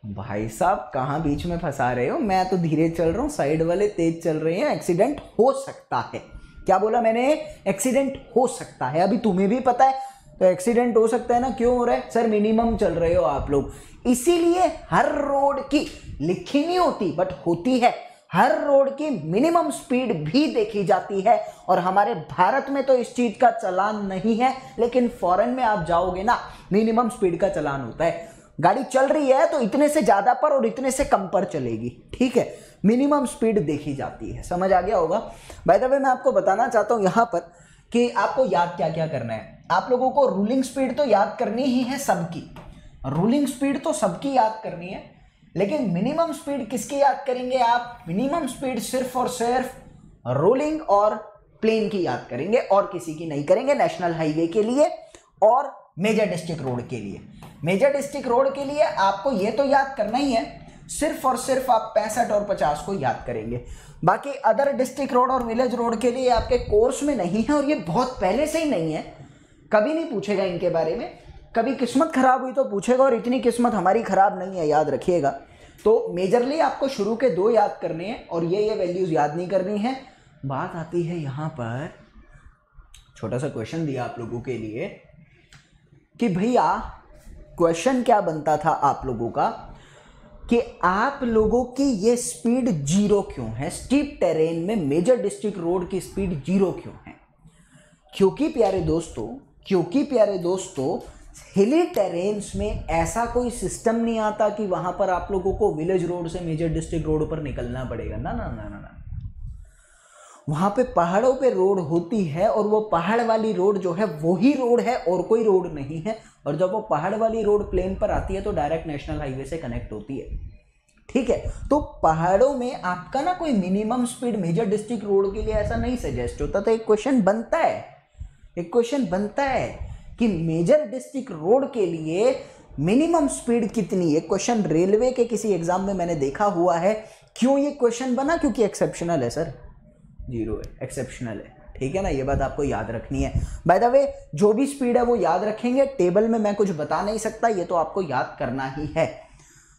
भाई साहब, कहाँ बीच में फंसा रहे हो? मैं तो धीरे चल रहा हूँ साइड वाले तेज चल रहे हैं एक्सीडेंट हो सकता है। क्या बोला मैंने? एक्सीडेंट हो सकता है। अभी तुम्हें भी पता है तो एक्सीडेंट हो सकता है ना? क्यों हो रहा है? सर मिनिमम चल रहे हो आप लोग। इसीलिए हर रोड की लिखी नहीं होती बट होती है। हर रोड की मिनिमम स्पीड भी देखी जाती है। और हमारे भारत में तो इस चीज़ का चलान नहीं है, लेकिन फॉरेन में आप जाओगे ना, मिनिमम स्पीड का चलान होता है। गाड़ी चल रही है तो इतने से ज़्यादा पर और इतने से कम पर चलेगी, ठीक है? मिनिमम स्पीड देखी जाती है। समझ आ गया होगा? बाय द वे मैं आपको बताना चाहता हूँ यहाँ पर कि आपको याद क्या क्या करना है। आप लोगों को रूलिंग स्पीड तो याद करनी ही है सबकी। रूलिंग स्पीड तो सबकी याद करनी है। लेकिन मिनिमम स्पीड किसकी याद करेंगे आप? मिनिमम स्पीड सिर्फ़ और सिर्फ़ रोलिंग और प्लेन की याद करेंगे और किसी की नहीं करेंगे नेशनल हाईवे के लिए और मेजर डिस्ट्रिक्ट रोड के लिए। मेजर डिस्ट्रिक्ट रोड के लिए आपको ये तो याद करना ही है। सिर्फ़ और सिर्फ़ आप पैंसठ और पचास को याद करेंगे। बाकी अदर डिस्ट्रिक्ट रोड और विलेज रोड के लिए आपके कोर्स में नहीं है और ये बहुत पहले से ही नहीं है। कभी नहीं पूछेगा इनके बारे में। कभी किस्मत खराब हुई तो पूछेगा और इतनी किस्मत हमारी खराब नहीं है, याद रखिएगा। तो मेजरली आपको शुरू के दो याद करने हैं और ये ये वैल्यूज़ याद नहीं करनी है। बात आती है यहाँ पर छोटा सा क्वेश्चन दिया आप लोगों के लिए, कि भैया क्वेश्चन क्या बनता था आप लोगों का? कि आप लोगों की ये स्पीड ज़ीरो क्यों है? स्टीप टेरेन में मेजर डिस्ट्रिक्ट रोड की स्पीड ज़ीरो क्यों है? क्योंकि प्यारे दोस्तों, क्योंकि प्यारे दोस्तों हिली टेरेन्स में ऐसा कोई सिस्टम नहीं आता कि वहाँ पर आप लोगों को विलेज रोड से मेजर डिस्ट्रिक्ट रोड पर निकलना पड़ेगा। ना ना ना ना ना। वहाँ पे पहाड़ों पे रोड होती है और वो पहाड़ वाली रोड जो है, वही रोड है और कोई रोड नहीं है। और जब वो पहाड़ वाली रोड प्लेन पर आती है तो डायरेक्ट नेशनल हाईवे से कनेक्ट होती है। ठीक है तो पहाड़ों में आपका ना कोई minimum speed major district road के लिए ऐसा नहीं सजेस्ट होता। तो एक क्वेश्चन बनता है, एक क्वेश्चन बनता है। कि मेजर डिस्ट्रिक्ट रोड के लिए मिनिमम स्पीड कितनी है? क्वेश्चन रेलवे के किसी एग्ज़ाम में मैंने देखा हुआ है। क्यों ये क्वेश्चन बना? क्योंकि एक्सेप्शनल है सर ज़ीरो है. एक्सेप्शनल है. ठीक है ना? ये बात आपको याद रखनी है। बाय द वे जो भी स्पीड है वो याद रखेंगे। टेबल में मैं कुछ बता नहीं सकता। ये तो आपको याद करना ही है।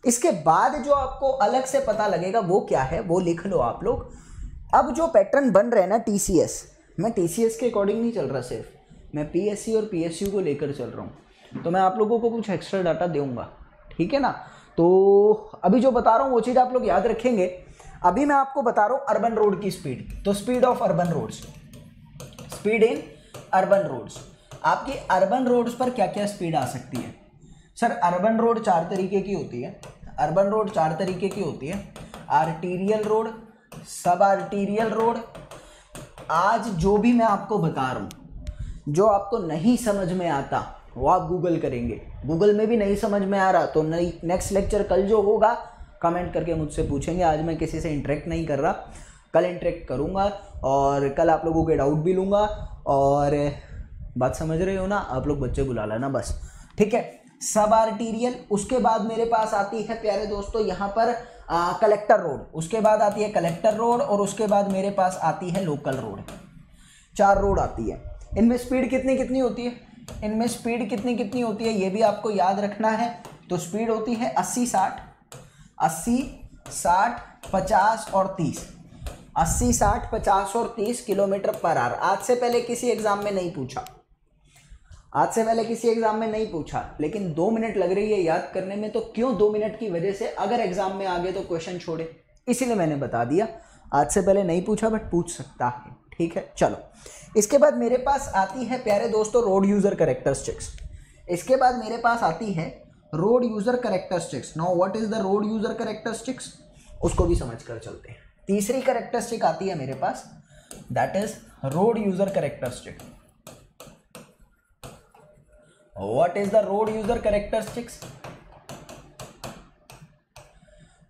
इसके बाद जो आपको अलग से पता लगेगा वो क्या है, वो लिख लो आप लोग। अब जो पैटर्न बन रहे हैं ना टीसीएस मैं टीसीएस के अकॉर्डिंग नहीं चल रहा सिर्फ़। मैं पीएससी और पीएसयू को लेकर चल रहा हूँ। तो मैं आप लोगों को कुछ एक्स्ट्रा डाटा दूँगा। ठीक है ना? तो अभी जो बता रहा हूँ, वो चीज़ आप लोग याद रखेंगे। अभी मैं आपको बता रहा हूँ अर्बन रोड की स्पीड तो speed of urban roads speed in urban roads आपकी अर्बन रोड्स पर क्या क्या स्पीड आ सकती है? सर अर्बन रोड चार तरीके की होती है। अर्बन रोड चार तरीके की होती है। आर्टीरियल रोड सब आर्टीरियल रोड आज जो भी मैं आपको बता रहा हूँ जो आपको नहीं समझ में आता वो आप गूगल करेंगे। गूगल में भी नहीं समझ में आ रहा तो नई नेक्स्ट लेक्चर कल जो होगा कमेंट करके मुझसे पूछेंगे। आज मैं किसी से इंटरेक्ट नहीं कर रहा कल इंटरेक्ट करूँगा और कल आप लोगों के डाउट भी लूँगा और बात समझ रहे हो ना आप लोग बच्चे बुला लेना बस। ठीक है? सब आर्टीरियल उसके बाद मेरे पास आती है प्यारे दोस्तों यहाँ पर आ, कलेक्टर रोड उसके बाद आती है कलेक्टर रोड और उसके बाद मेरे पास आती है लोकल रोड चार रोड आती है। इनमें स्पीड कितनी कितनी होती है? इनमें स्पीड कितनी कितनी होती है, ये भी आपको याद रखना है। तो स्पीड होती है अस्सी साठ अस्सी साठ पचास और तीस। अस्सी साठ पचास और तीस किलोमीटर पर आर आज से पहले किसी एग्ज़ाम में नहीं पूछा। आज से पहले किसी एग्ज़ाम में नहीं पूछा। लेकिन दो मिनट लग रही है याद करने में तो क्यों दो मिनट की वजह से अगर एग्ज़ाम में आ गए तो क्वेश्चन छोड़े? इसीलिए मैंने बता दिया। आज से पहले नहीं पूछा बट पूछ सकता है। ठीक है? चलो। इसके बाद मेरे पास आती है, प्यारे दोस्तों रोड यूज़र करेक्टरिस्टिक्स इसके बाद मेरे पास आती है road user characteristics now what is the road user characteristics उसको भी समझ कर चलते हैं। तीसरी करेक्टरिस्टिक आती है मेरे पास। That is road user characteristic what is the road user characteristics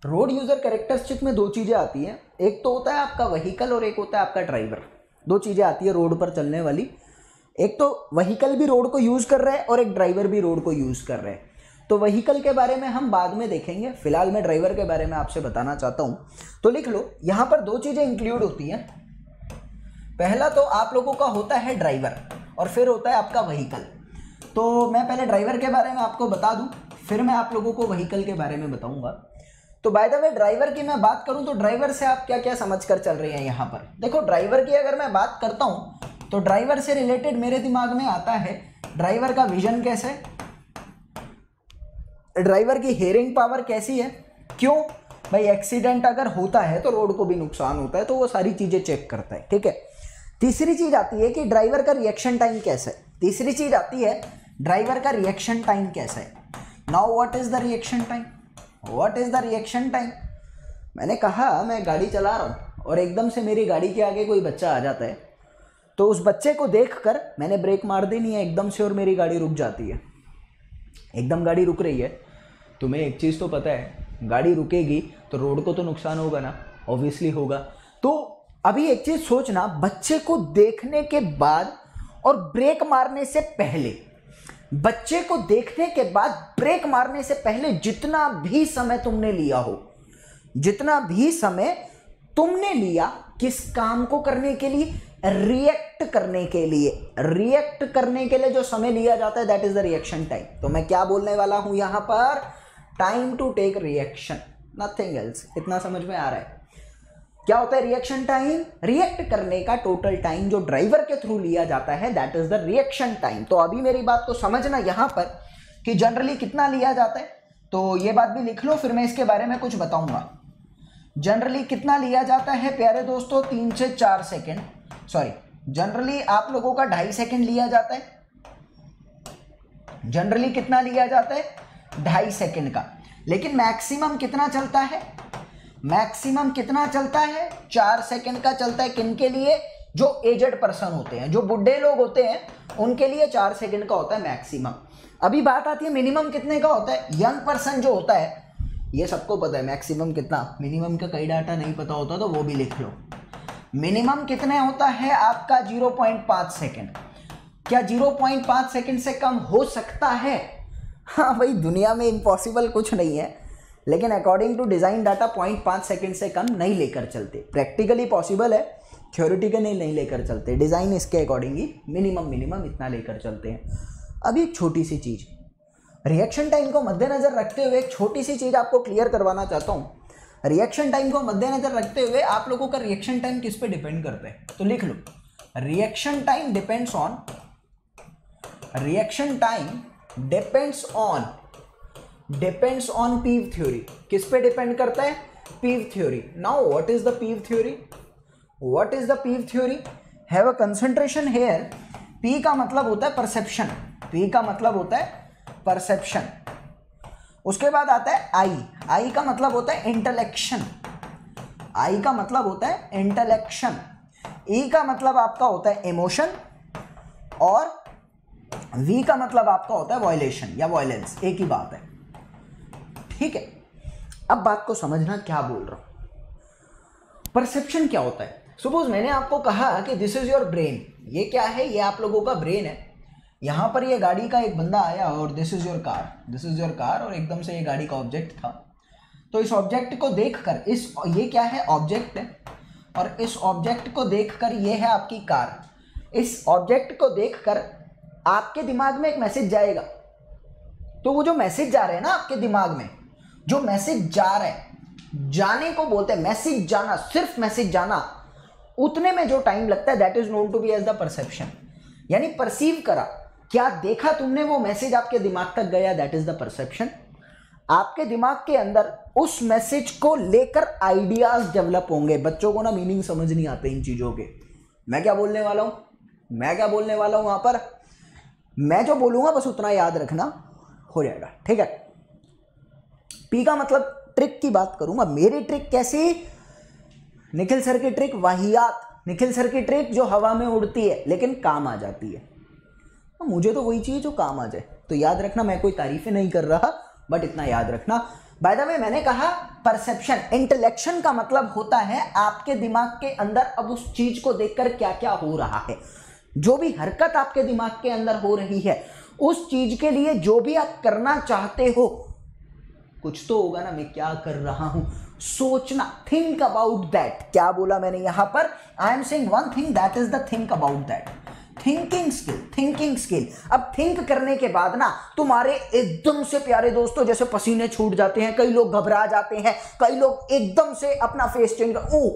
road user characteristic में दो चीज़ें आती हैं। एक तो होता है आपका वहीकल और एक होता है आपका ड्राइवर दो चीज़ें आती है रोड पर चलने वाली। एक तो वहीकल भी रोड को यूज़ कर रहा है और एक ड्राइवर भी रोड को यूज़ कर रहे हैं। तो वहीकल के बारे में हम बाद में देखेंगे। फ़िलहाल मैं ड्राइवर के बारे में आपसे बताना चाहता हूँ। तो लिख लो, यहाँ पर दो चीज़ें इंक्लूड होती हैं। पहला तो आप लोगों का होता है ड्राइवर और फिर होता है आपका वहीकल तो मैं पहले ड्राइवर के बारे में आपको बता दूँ, फिर मैं आप लोगों को वहीकल के बारे में बताऊँगा। तो बाय द वे ड्राइवर की मैं बात करूँ तो ड्राइवर से आप क्या क्या समझ कर चल रहे हैं यहाँ पर? देखो ड्राइवर की अगर मैं बात करता हूँ तो ड्राइवर से रिलेटेड मेरे दिमाग में आता है ड्राइवर का विजन कैसे ड्राइवर की हेयरिंग पावर कैसी है? क्यों? भाई एक्सीडेंट अगर होता है तो रोड को भी नुकसान होता है तो वो सारी चीज़ें चेक करता है, ठीक है? तीसरी चीज़ आती है कि ड्राइवर का रिएक्शन टाइम कैसा है? तीसरी चीज़ आती है ड्राइवर का रिएक्शन टाइम कैसा है? Now what is the reaction time what is the reaction time मैंने कहा, मैं गाड़ी चला रहा हूँ और एकदम से मेरी गाड़ी के आगे कोई बच्चा आ जाता है। तो उस बच्चे को देख कर मैंने ब्रेक मार देनी है एकदम से और मेरी गाड़ी रुक जाती है। एकदम गाड़ी रुक रही है। तुम्हें एक चीज़ तो पता है, गाड़ी रुकेगी तो रोड को तो नुकसान होगा ना ऑब्वियसली होगा। तो अभी एक चीज़ सोचना, बच्चे को देखने के बाद और ब्रेक मारने से पहले बच्चे को देखने के बाद ब्रेक मारने से पहले जितना भी समय तुमने लिया हो, जितना भी समय तुमने लिया किस काम को करने के लिए? रिएक्ट करने के लिए। रिएक्ट करने के लिए जो समय लिया जाता है that is the reaction time तो मैं क्या बोलने वाला हूँ यहाँ पर? Time to take reaction nothing else इतना समझ में आ रहा है। क्या होता है रिएक्शन टाइम रिएक्ट करने का टोटल टाइम जो ड्राइवर के थ्रू लिया जाता है that is the reaction time तो अभी मेरी बात को समझना यहाँ पर कि जनरली कितना लिया जाता है? तो ये बात भी लिख लो, फिर मैं इसके बारे में कुछ बताऊँगा। जनरली कितना लिया जाता है प्यारे दोस्तों? तीन से चार सेकेंड सॉरी जनरली आप लोगों का ढाई सेकेंड लिया जाता है। जनरली कितना लिया जाता है? ढाई सेकेंड का। लेकिन मैक्सिमम कितना चलता है? मैक्सिमम कितना चलता है? चार सेकेंड का चलता है किन के लिए? जो एजेड पर्सन होते हैं, जो बुढ़े लोग होते हैं, उनके लिए चार सेकेंड का होता है मैक्सिमम। अभी बात आती है मिनिमम कितने का होता है? यंग पर्सन जो होता है, ये सबको पता है मैक्सिमम कितना। मिनिमम का कई डाटा नहीं पता होता तो वो भी लिख लो। मिनिमम कितने होता है आपका? 0.5 सेकेंड। क्या 0.5 सेकेंड से कम हो सकता है? हाँ भाई, दुनिया में इम्पॉसिबल कुछ नहीं है। लेकिन according to design data point पाँच सेकेंड से कम नहीं लेकर चलते। प्रैक्टिकली पॉसिबल है थ्योरिटिकली नहीं नहीं लेकर चलते। डिज़ाइन इसके अकॉर्डिंग ही मिनिमम मिनिमम इतना लेकर चलते हैं। अभी एक छोटी सी चीज़। रिएक्शन टाइम को मद्देनज़र रखते हुए एक छोटी सी चीज़ आपको क्लियर करवाना चाहता हूँ। रिएक्शन टाइम को मद्देनजर रखते हुए आप लोगों का रिएक्शन टाइम किस पे डिपेंड करता है? तो लिख लो। Reaction time depends on reaction time depends on depends on PIEV theory किस पे डिपेंड करता है? PIEV theory now what is the PIEV theory what is the PIEV theory have a concentration here P का मतलब होता है perception P का मतलब होता है परसेप्शन उसके बाद आता है आई आई का मतलब होता है इंटलेक्शन आई का मतलब होता है इंटलेक्शन ई e का मतलब आपका होता है इमोशन और वी का मतलब आपका होता है वॉयलेशन या वॉयलेंस एक ही बात है. ठीक है? अब बात को समझना क्या बोल रहा हूँ? परसेप्शन क्या होता है? सपोज़ मैंने आपको कहा कि दिस इज़ योर ब्रेन ये क्या है? ये आप लोगों का ब्रेन है। यहाँ पर ये गाड़ी का एक बंदा आया और this is your car this is your car और एकदम से ये गाड़ी का ऑब्जेक्ट था। तो इस ऑब्जेक्ट को देखकर, इस, ये क्या है? ऑब्जेक्ट है। और इस ऑब्जेक्ट को देखकर ये है आपकी कार इस ऑब्जेक्ट को देखकर आपके दिमाग में एक मैसेज जाएगा। तो वो जो मैसेज जा रहे हैं ना आपके दिमाग में जो मैसेज जा रहा है, जाने को बोलते हैं, मैसेज जाना, सिर्फ़ मैसेज जाना, उतने में जो टाइम लगता है that is known to be as the perception यानी परसीव करा, क्या देखा तुमने वो मैसेज आपके दिमाग तक गया? दैट इज़ द परसेप्शन आपके दिमाग के अंदर उस मैसेज को लेकर आइडियाज़ डेवलप होंगे। बच्चों को ना मीनिंग समझ नहीं आते इन चीज़ों के। मैं क्या बोलने वाला हूँ? मैं क्या बोलने वाला हूँ वहाँ पर? मैं जो बोलूँगा, बस उतना याद रखना हो जाएगा। ठीक है? पी का मतलब ट्रिक की बात करूँगा मेरी ट्रिक कैसी? निखिल सर की ट्रिक वाहियात। निखिल सर की ट्रिक जो हवा में उड़ती है, लेकिन काम आ जाती है। तो मुझे तो वही चाहिए जो काम आ जाए। तो याद रखना, मैं कोई तारीफें नहीं कर रहा बट इतना याद रखना। बाय द वे मैंने कहा परसेप्शन इंटेलेक्शन का मतलब होता है आपके दिमाग के अंदर अब उस चीज़ को देखकर क्या क्या हो रहा है। जो भी हरकत आपके दिमाग के अंदर हो रही है, उस चीज़ के लिए जो भी आप करना चाहते हो कुछ तो होगा ना, मैं क्या कर रहा हूँ? सोचना थिंक अबाउट दैट क्या बोला मैंने यहाँ पर? I am saying one thing that is the think about that thinking skill thinking skill अब थिंक करने के बाद ना, तुम्हारे एकदम से प्यारे दोस्तों, जैसे पसीने छूट जाते हैं, कई लोग घबरा जाते हैं, कई लोग एकदम से अपना फेस चेंज कर ओ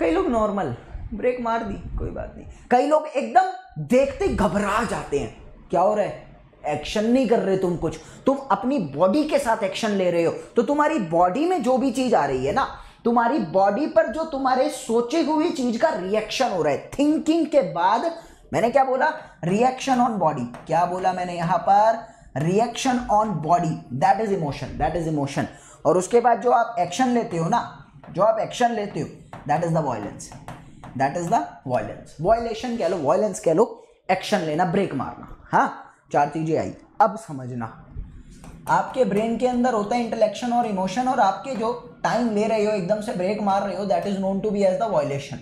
कई लोग नॉर्मल ब्रेक मार दी, कोई बात नहीं। कई लोग एकदम देखते घबरा जाते हैं। क्या हो रहा है? एक्शन नहीं कर रहे तुम कुछ। तुम अपनी बॉडी के साथ एक्शन ले रहे हो। तो तुम्हारी बॉडी में जो भी चीज़ आ रही है ना, तुम्हारी बॉडी पर जो तुम्हारे सोचे हुई चीज़ का रिएक्शन हो रहा है। थिंकिंग के बाद, मैंने क्या बोला? रिएक्शन ऑन बॉडी क्या बोला मैंने यहाँ पर? Reaction on body that is emotion that is emotion और उसके बाद जो आप एक्शन लेते हो ना, जो आप एक्शन लेते हो that is the violence that is the violence violation कह लो वॉयलेंस कह लो एक्शन लेना ब्रेक मारना। हाँ? चार चीज़ें आई। अब समझना। आपके ब्रेन के अंदर होता है इंटेलेक्शन और इमोशन और आपके जो टाइम ले रहे हो, एकदम से ब्रेक मार रहे हो that is known to be as the violation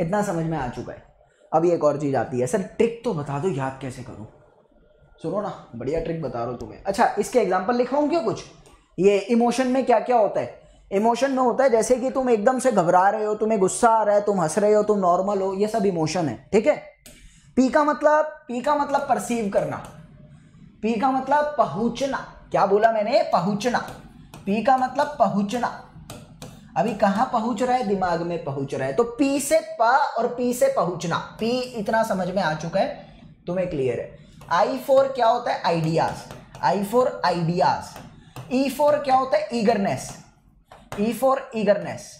इतना समझ में आ चुका है। अब एक और चीज़ आती है। सर ट्रिक तो बता दो, याद कैसे करूँ? सुनो ना, बढ़िया ट्रिक बता रहा हूँ तुम्हें। अच्छा इसके एग्ज़ाम्पल लिखवाऊँ क्या कुछ? ये इमोशन में क्या क्या होता है? इमोशन में होता है जैसे कि तुम एकदम से घबरा रहे हो, तुम्हें गुस्सा आ रहा है, तुम हंस रहे हो, तुम नॉर्मल हो, ये सब इमोशन है। ठीक है? पी का मतलब पी का मतलब परसीव करना। पी का मतलब पहुँचना। क्या बोला मैंने? पहुँचना। पी का मतलब पहुँचना। अभी कहाँ पहुँच रहा है? दिमाग में पहुँच रहा है। तो पी से प और पी से पहुँचना। पी इतना समझ में आ चुका है। तुम्हें क्लियर है। आई फोर क्या होता है? Ideas I four ideas E four क्या होता है? Eagerness E four eagerness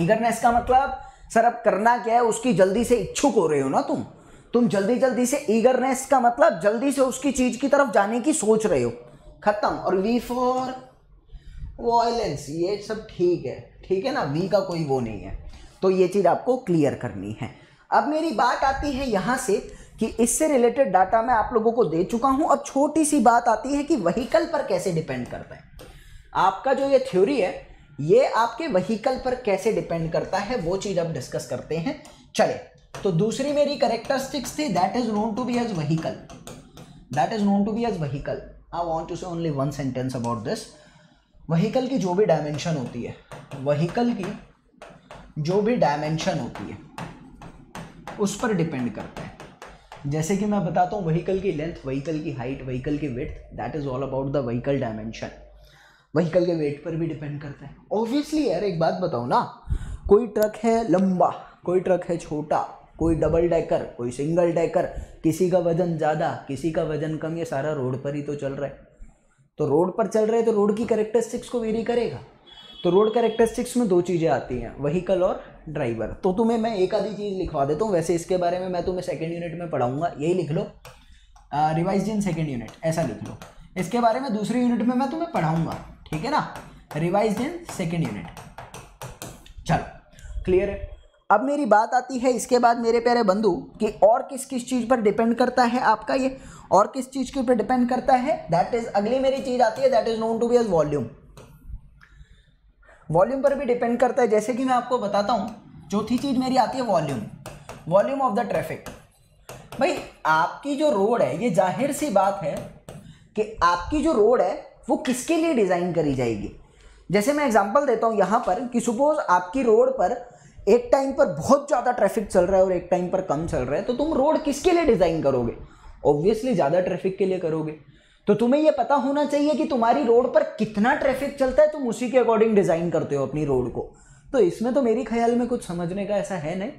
eagerness का मतलब सर, अब करना क्या है? उसकी जल्दी से इच्छुक हो रहे हो ना तुम? तुम जल्दी जल्दी से ईगरनेस का मतलब जल्दी से उसकी चीज़ की तरफ़ जाने की सोच रहे हो। खत्म। और वी फॉर वॉयलेंस ये सब ठीक है। ठीक है ना? वी का कोई वो नहीं है। तो ये चीज़ आपको क्लियर करनी है। अब मेरी बात आती है यहाँ से कि इससे रिलेटेड डाटा मैं आप लोगों को दे चुका हूँ अब छोटी सी बात आती है कि वहीकल पर कैसे डिपेंड करता है। आपका जो ये थ्योरी है ये आपके वहीकल पर कैसे डिपेंड करता है, वो चीज़ अब डिस्कस करते हैं। चले तो दूसरी मेरी करेक्टरिस्टिक्स थी that is known to be as vehicle that is known to be as vehicle I want to say only one sentence about this vehicle की जो भी डायमेंशन होती है वहीकल की जो भी डायमेंशन होती है, उस पर डिपेंड करता है। जैसे कि मैं बताता हूँ वहीकल की लेंथ वहीकल की हाइट वहीकल की width that is all about the vehicle dimension vehicle के वेट पर भी डिपेंड करता है। ऑब्वियसली यार, एक बात बताओ ना, कोई ट्रक है लंबा, कोई ट्रक है छोटा, कोई डबल डेकर कोई सिंगल डेकर किसी का वज़न ज़्यादा, किसी का वज़न कम, ये सारा रोड पर ही तो चल रहा है। तो रोड पर चल रहे तो रोड की करेक्टरिस्टिक्स को वेरी करेगा। तो रोड करेक्टरिस्टिक्स में दो चीज़ें आती हैं वहीकल और ड्राइवर तो तुम्हें मैं एक आधी चीज़ लिखवा देता हूँ, वैसे इसके बारे में मैं तुम्हें सेकेंड यूनिट में पढ़ाऊँगा, यही लिख लो। रिवाइज इन सेकेंड यूनिट ऐसा लिख लो। इसके बारे में दूसरी यूनिट में मैं तुम्हें पढ़ाऊँगा। ठीक है ना? रिवाइज इन सेकेंड यूनिट चलो क्लियर है? अब मेरी बात आती है इसके बाद मेरे प्यारे बंधु, कि और किस किस चीज़ पर डिपेंड करता है आपका ये? और किस चीज़ के ऊपर डिपेंड करता है? दैट इज़ अगली मेरी चीज़ आती है that is known to be as volume volume पर भी डिपेंड करता है, जैसे कि मैं आपको बताता हूँ, चौथी चीज़ मेरी आती है volume volume of the traffic भाई, आपकी जो रोड है, ये ज़ाहिर सी बात है कि आपकी जो रोड है वो किसके लिए डिज़ाइन करी जाएगी? जैसे मैं एग्जांपल देता हूँ यहाँ पर कि सपोज़ आपकी रोड पर एक टाइम पर बहुत ज़्यादा ट्रैफ़िक चल रहा है और एक टाइम पर कम चल रहा है तो तुम रोड किसके लिए डिज़ाइन करोगे? ऑब्वियसली ज़्यादा ट्रैफ़िक के लिए करोगे। तो तुम्हें यह पता होना चाहिए कि तुम्हारी रोड पर कितना ट्रैफ़िक चलता है, तुम उसी के अकॉर्डिंग डिज़ाइन करते हो अपनी रोड को। तो इसमें तो मेरी ख्याल में कुछ समझने का ऐसा है नहीं।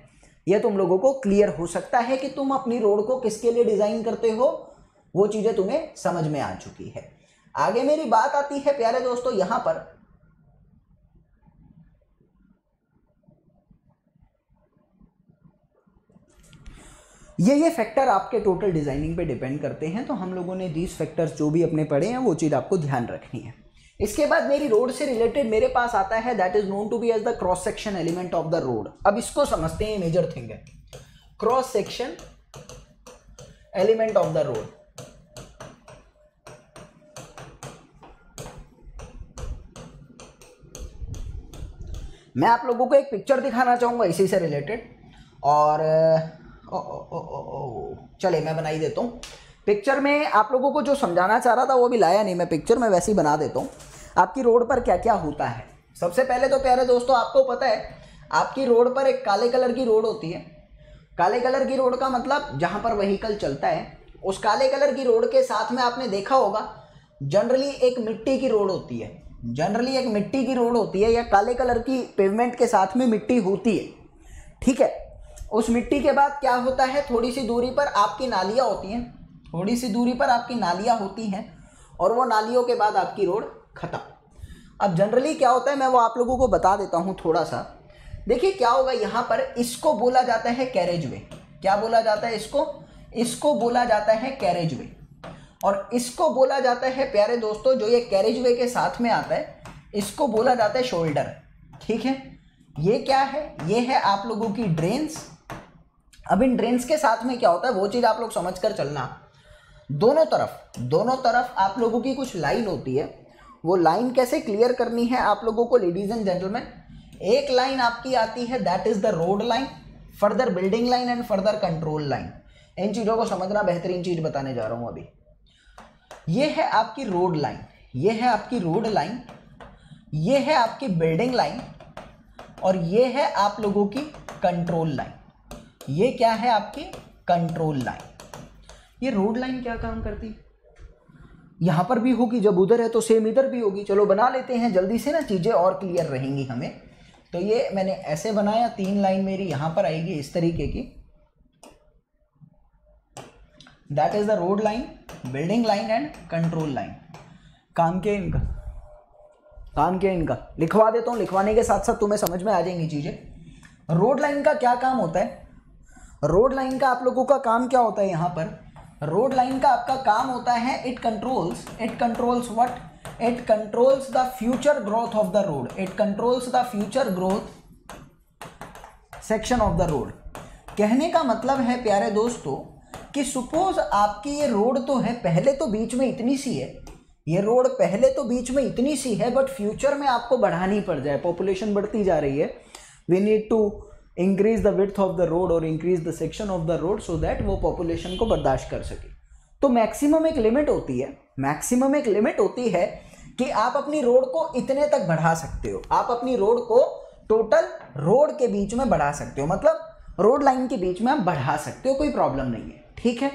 यह तुम लोगों को क्लियर हो सकता है कि तुम अपनी रोड को किसके लिए डिज़ाइन करते हो, वो चीज़ें तुम्हें समझ में आ चुकी है। आगे मेरी बात आती है, प्यारे दोस्तों, यहाँ पर। ये ये फैक्टर आपके टोटल डिज़ाइनिंग पे डिपेंड करते हैं तो हम लोगों ने दीज फैक्टर्स जो भी अपने पढ़े हैं, वो चीज़ आपको ध्यान रखनी है। इसके बाद मेरी रोड से रिलेटेड मेरे पास आता है that is known to be as the cross section element of the road अब इसको समझते हैं मेजर थिंग है। Cross section element of the road मैं आप लोगों को एक पिक्चर दिखाना चाहूँगा इसी से रिलेटेड और चले, मैं बनाई देता हूँ। पिक्चर में आप लोगों को जो समझाना चाह रहा था, वो भी लाया नहीं। मैं पिक्चर में वैसे ही बना देता हूँ। आपकी रोड पर क्या क्या होता है? सबसे पहले तो प्यारे दोस्तों, आपको पता है, आपकी रोड पर एक काले कलर की रोड होती है। काले कलर की रोड का मतलब जहाँ पर वहीकल चलता है, उस काले कलर की रोड के साथ में आपने देखा होगा जनरली एक मिट्टी की रोड होती है। जनरली एक मिट्टी की रोड होती है या काले कलर की पेवमेंट के साथ में मिट्टी होती है। ठीक है? उस मिट्टी के बाद क्या होता है? थोड़ी सी दूरी पर आपकी नालियाँ होती हैं। थोड़ी सी दूरी पर आपकी नालियाँ होती हैं और वो नालियों के बाद आपकी रोड ख़त्म। अब जनरली क्या होता है? मैं वो आप लोगों को बता देता हूँ थोड़ा सा देखिए, क्या होगा यहाँ पर? इसको बोला जाता है कैरेज वे क्या बोला जाता है इसको? इसको बोला जाता है कैरेज वे और इसको बोला जाता है, प्यारे दोस्तों, जो ये कैरेज वे के साथ में आता है, इसको बोला जाता है शोल्डर ठीक है? ये क्या है? ये है आप लोगों की ड्रेन्स अब इन ड्रेन्स के साथ में क्या होता है? वो चीज़ आप लोग समझ कर चलना। दोनों तरफ़ दोनों तरफ़ आप लोगों की कुछ लाइन होती है। वो लाइन कैसे क्लियर करनी है आप लोगों को लेडीज़ एंड जेंटलमैन एक लाइन आपकी आती है that is the road line further building line and further control line इन चीज़ों को समझना बेहतरीन चीज़ बताने जा रहा हूँ अभी। ये है आपकी रोड लाइन ये है आपकी रोड लाइन ये है आपकी बिल्डिंग लाइन और ये है आप लोगों की कंट्रोल लाइन ये क्या है आपकी कंट्रोल लाइन ये रोड लाइन क्या काम करती? यहाँ पर भी होगी, जब उधर है तो सेम इधर भी होगी। चलो बना लेते हैं, जल्दी से ना चीज़ें और क्लियर रहेंगी हमें। तो ये मैंने ऐसे बनाया, तीन लाइन मेरी यहाँ पर आएगी इस तरीके की। That is the road line building line and control line काम क्या इनका? काम क्या इनका? लिखवा देता हूँ, लिखवाने के साथ साथ तुम्हें समझ में आ जाएँगी चीज़ें। रोड लाइन का क्या काम होता है? रोड लाइन का आप लोगों का काम क्या होता है यहाँ पर? रोड लाइन का आपका काम होता है it controls it controls what it controls the future growth of the road it controls the future growth section of the road कहने का मतलब है, प्यारे दोस्तों कि सुपोज आपकी ये रोड तो है, पहले तो बीच में इतनी सी है। ये रोड पहले तो बीच में इतनी सी है बट फ्यूचर में आपको बढ़ानी पड़ जाए पॉपुलेशन बढ़ती जा रही है। We need to increase the width of the road और increase the section of the road so that वो पॉपुलेशन को बर्दाश्त कर सके। तो मैक्सिमम एक लिमिट होती है। मैक्सिमम एक लिमिट होती है कि आप अपनी रोड को इतने तक बढ़ा सकते हो। आप अपनी रोड को टोटल रोड के बीच में बढ़ा सकते हो। मतलब रोड लाइन के बीच में आप बढ़ा सकते हो, कोई प्रॉब्लम नहीं है। ठीक है?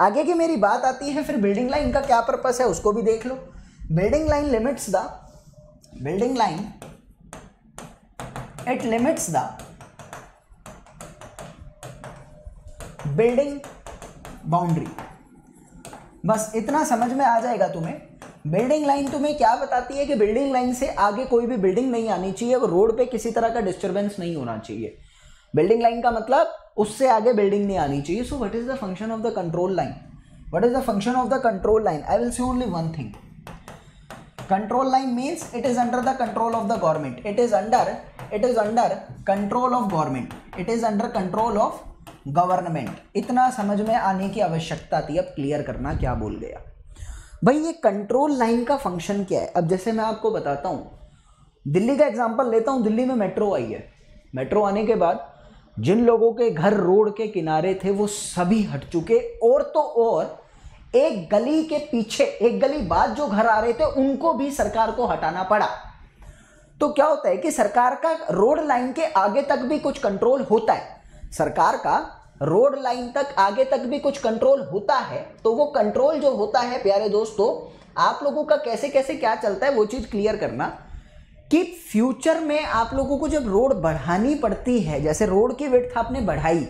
आगे की मेरी बात आती है, फिर बिल्डिंग लाइन का क्या पर्पस है उसको भी देख लो। Building line limits the building line it limits the building boundary बस इतना समझ में आ जाएगा तुम्हें। बिल्डिंग लाइन तुम्हें क्या बताती है कि बिल्डिंग लाइन से आगे कोई भी बिल्डिंग नहीं आनी चाहिए, वो रोड पे किसी तरह का डिस्टर्बेंस नहीं होना चाहिए। बिल्डिंग लाइन का मतलब उससे आगे बिल्डिंग नहीं आनी चाहिए। So what is the function of the control line what is the function of the control line I will see only one thing control line means it is under the control of the government it is under it is under control of government it is under control of government इतना समझ में आने की आवश्यकता थी। अब clear करना क्या बोल गया। भाई, ये कंट्रोल लाइन का फ़ंक्शन क्या है? अब जैसे मैं आपको बताता हूँ। दिल्ली का एग्ज़ाम्पल लेता हूँ। दिल्ली में मेट्रो आई है। मेट्रो आने के बाद जिन लोगों के घर रोड के किनारे थे, वो सभी हट चुके। और तो और, एक गली के पीछे, एक गली बाद जो घर आ रहे थे, उनको भी सरकार को हटाना पड़ा। तो क्या होता है कि सरकार का रोड लाइन के आगे तक भी कुछ कंट्रोल होता है। सरकार का रोड लाइन तक आगे तक भी कुछ कंट्रोल होता है तो वो कंट्रोल जो होता है, प्यारे दोस्तों, आप लोगों का कैसे कैसे क्या चलता है, वो चीज़ क्लियर करना। कि फ्यूचर में आप लोगों को जब रोड बढ़ानी पड़ती है, जैसे रोड की विड्थ आपने बढ़ाई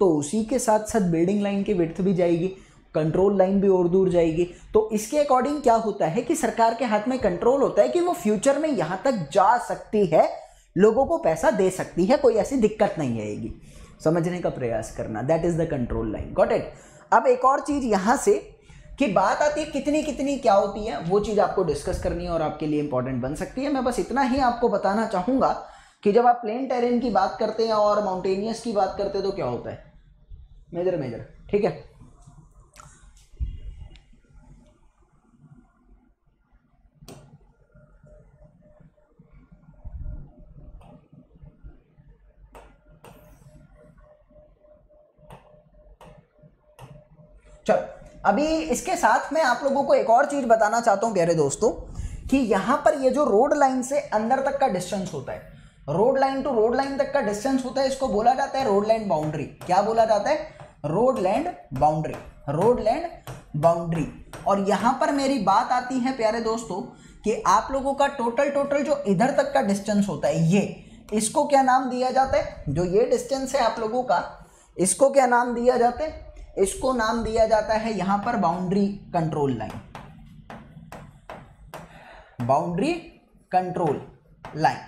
तो उसी के साथ साथ बिल्डिंग लाइन की विड्थ भी जाएगी, कंट्रोल लाइन भी और दूर जाएगी। तो इसके अकॉर्डिंग क्या होता है कि सरकार के हाथ में कंट्रोल होता है कि वो फ्यूचर में यहाँ तक जा सकती है, लोगों को पैसा दे सकती है, कोई ऐसी दिक्कत नहीं आएगी। समझने का प्रयास करना that is the control line got it अब एक और चीज़ यहाँ से कि बात आती है कितनी कितनी क्या होती है, वो चीज़ आपको डिस्कस करनी है और आपके लिए इंपॉर्टेंट बन सकती है। मैं बस इतना ही आपको बताना चाहूँगा कि जब आप प्लेन टेरेन की बात करते हैं और माउंटेनियस की बात करते हैं तो क्या होता है? मेजर मेजर, ठीक है? चलो। अभी इसके साथ मैं आप लोगों को एक और चीज़ बताना चाहता हूँ, प्यारे दोस्तों, कि यहाँ पर ये जो रोड लाइन से अंदर तक का डिस्टेंस होता है road line to road line तक का डिस्टेंस होता है, इसको बोला जाता है रोड लैंड बाउंड्री क्या बोला जाता है? Road land boundary road land boundary और यहाँ पर मेरी बात आती है, प्यारे दोस्तों, कि आप लोगों का टोटल टोटल जो इधर तक का डिस्टेंस होता है, ये, इसको क्या नाम दिया जाता है? जो ये डिस्टेंस है आप लोगों का, इसको क्या नाम दिया जाता है? इसको नाम दिया जाता है यहाँ पर boundary control line boundary control line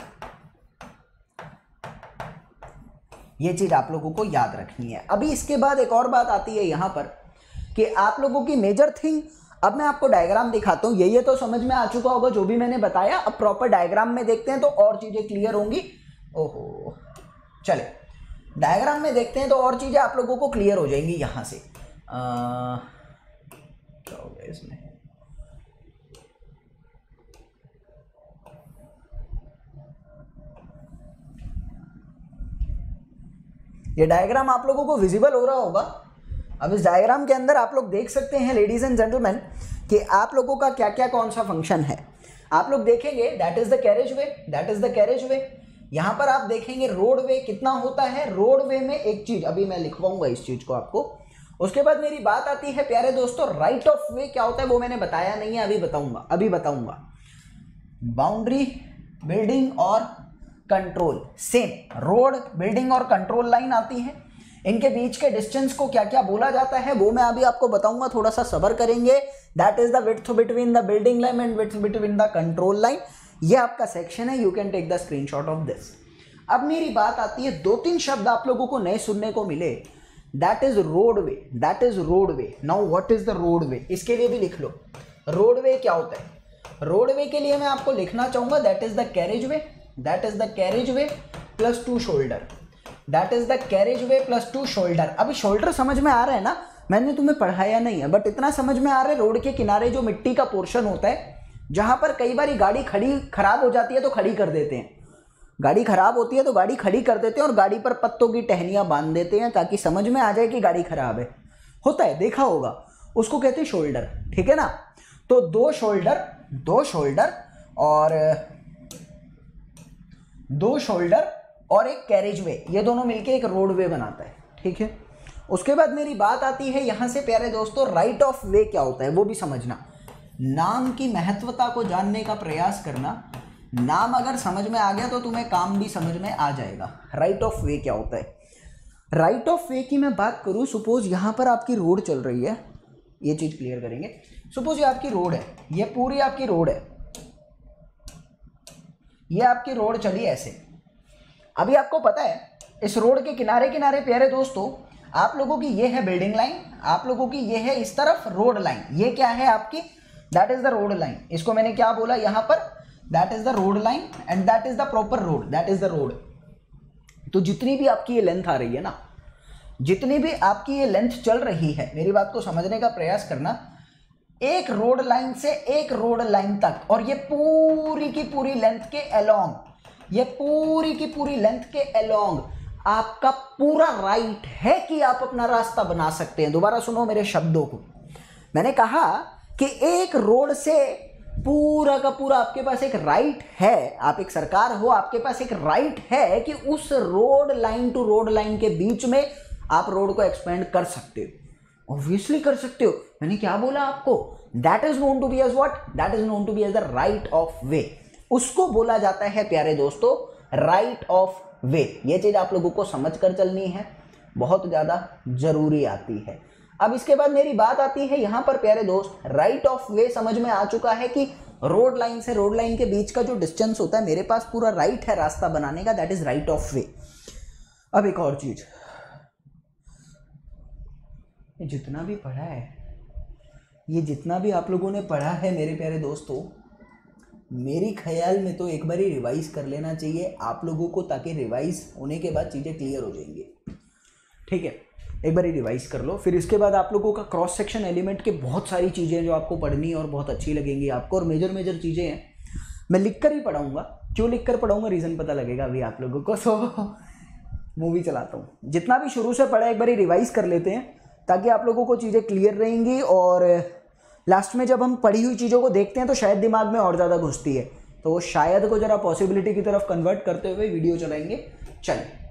ये चीज़ आप लोगों को याद रखनी है। अभी इसके बाद एक और बात आती है यहाँ पर कि आप लोगों की मेजर थिंग अब मैं आपको डायग्राम दिखाता हूँ। ये ये तो समझ में आ चुका होगा, जो भी मैंने बताया। अब प्रॉपर डायग्राम में देखते हैं तो और चीज़ें क्लियर होंगी। ओहो, चले। डायग्राम में देखते हैं तो और चीज़ें आप लोगों को क्लियर हो जाएँगी यहाँ से। क्या हो गया इसमें? ये डायग्राम आप लोगों को विजिबल हो रहा होगा। अब इस डायग्राम के अंदर आप लोग देख सकते हैं लेडीज़ एंड जेंटलमैन कि आप लोगों का क्या क्या कौन सा फ़ंक्शन है। आप लोग देखेंगे that is the carriageway that is the carriageway यहाँ पर आप देखेंगे रोडवे कितना होता है। रोडवे में एक चीज़, अभी मैं लिखवाऊँगा इस चीज़ को आपको। उसके बाद मेरी बात आती है, प्यारे दोस्तों राइट ऑफ़ वे क्या होता है वो मैंने बताया नहीं है, अभी बताऊँगा अभी बताऊँगा। बाउंड्री बिल्डिंग और कंट्रोल सेम रोड बिल्डिंग और कंट्रोल लाइन आती है। इनके बीच के डिस्टेंस को क्या क्या बोला जाता है, वो मैं अभी आपको बताऊँगा, थोड़ा सा सबर करेंगे। That is the width between the building line and width between the control line ये आपका सेक्शन है you can take the screenshot of this अब मेरी बात आती है दो तीन शब्द आप लोगों को नए सुनने को मिले that is roadway that is roadway now what is the roadway इसके लिए भी लिख लो. रोड वे क्या होता है? रोड वे के लिए मैं आपको लिखना चाहूँगा that is the carriageway that is the carriageway plus two shoulder that is the carriageway plus two shoulder अभी शोल्डर समझ में आ रहा है ना? मैंने तुम्हें पढ़ाया नहीं है बट इतना समझ में आ रहा है रोड के किनारे जो मिट्टी का पोर्शन होता है जहाँ पर कई बार गाड़ी खड़ी, खराब हो जाती है तो खड़ी कर देते हैं। गाड़ी खराब होती है तो गाड़ी खड़ी कर देते हैं और गाड़ी पर पत्तों की टहनियाँ बाँध देते हैं ताकि समझ में आ जाए कि गाड़ी खराब है। होता है, देखा होगा। उसको कहते हैं शोल्डर, ठीक है ना? तो दो शोल्डर दो शोल्डर और, दो शोल्डर और एक कैरेज वे ये दोनों मिलके एक रोड वे बनाता है, ठीक है? उसके बाद मेरी बात आती है यहाँ से, प्यारे दोस्तों राइट ऑफ़ वे क्या होता है, वो भी समझना। नाम की महत्वता को जानने का प्रयास करना। नाम अगर समझ में आ गया तो तुम्हें काम भी समझ में आ जाएगा। राइट ऑफ़ वे क्या होता है? राइट ऑफ़ वे की मैं बात करूँ सपोज़ यहाँ पर आपकी रोड चल रही है। ये चीज़ क्लियर करेंगे। सपोज़ ये आपकी रोड है। ये पूरी आपकी रोड है। ये आपकी रोड चली ऐसे। अभी आपको पता है, इस रोड के किनारे किनारे प्यारे दोस्तों, आप लोगों की ये है बिल्डिंग लाइन आप लोगों की ये है इस तरफ़ रोड लाइन ये क्या है आपकी that is the road line इसको मैंने क्या बोला? यहाँ पर that is the road line and that is the proper road that is the road तो जितनी भी आपकी ये लेंथ आ रही है ना, जितनी भी आपकी ये लेंथ चल रही है, मेरी बात को समझने का प्रयास करना, एक रोड लाइन से एक रोड लाइन तक और ये पूरी की पूरी लेंथ के अलोंग ये पूरी की पूरी लेंथ के अलोंग आपका पूरा राइट है कि आप अपना रास्ता बना सकते हैं। दोबारा सुनो मेरे शब्दों को। मैंने कहा कि एक रोड से पूरा का पूरा आपके पास एक राइट है। आप एक सरकार हो, आपके पास एक राइट है कि उस road line to road line के बीच में आप रोड को एक्सपेंड कर सकते हो। ऑब्वियसली कर सकते हो। मैंने क्या बोला आपको? That is known to be as what that is known to be as the right of way उसको बोला जाता है, प्यारे दोस्तों राइट ऑफ़ वे ये चीज़ आप लोगों को समझ कर चलनी है। बहुत ज़्यादा ज़रूरी आती है। अब इसके बाद मेरी बात आती है यहाँ पर, प्यारे दोस्त राइट ऑफ़ वे समझ में आ चुका है कि रोड लाइन से रोड लाइन के बीच का जो डिस्टेंस होता है, मेरे पास पूरा राइट right है रास्ता बनाने का that is right of way अब एक और चीज़। जितना भी पढ़ा है, ये जितना भी आप लोगों ने पढ़ा है मेरे प्यारे दोस्तों, मेरी ख्याल में तो एक बार ही रिवाइज कर लेना चाहिए आप लोगों को, ताकि रिवाइज होने के बाद चीज़ें क्लियर हो जाएँगी। ठीक है? एक बार ही रिवाइज कर लो। फिर इसके बाद आप लोगों का क्रॉस सेक्शन एलिमेंट के बहुत सारी चीज़ें जो आपको पढ़नी और बहुत अच्छी लगेंगी आपको, और मेजर मेजर चीज़ें हैं। मैं लिख कर ही पढ़ाऊँगा। क्यों लिख कर पढ़ाऊँगा? रीज़न पता लगेगा अभी आप लोगों को। सो मूवी चलाता हूँ। जितना भी शुरू से पढ़ा, एक बार रिवाइज कर लेते हैं, ताकि आप लोगों को चीज़ें क्लियर रहेंगी, और लास्ट में जब हम पढ़ी हुई चीज़ों को देखते हैं तो शायद दिमाग में और ज़्यादा घुसती है। तो शायद को ज़रा पॉसिबिलिटी की तरफ़ कन्वर्ट करते हुए वीडियो चलाएँगे। चलिए।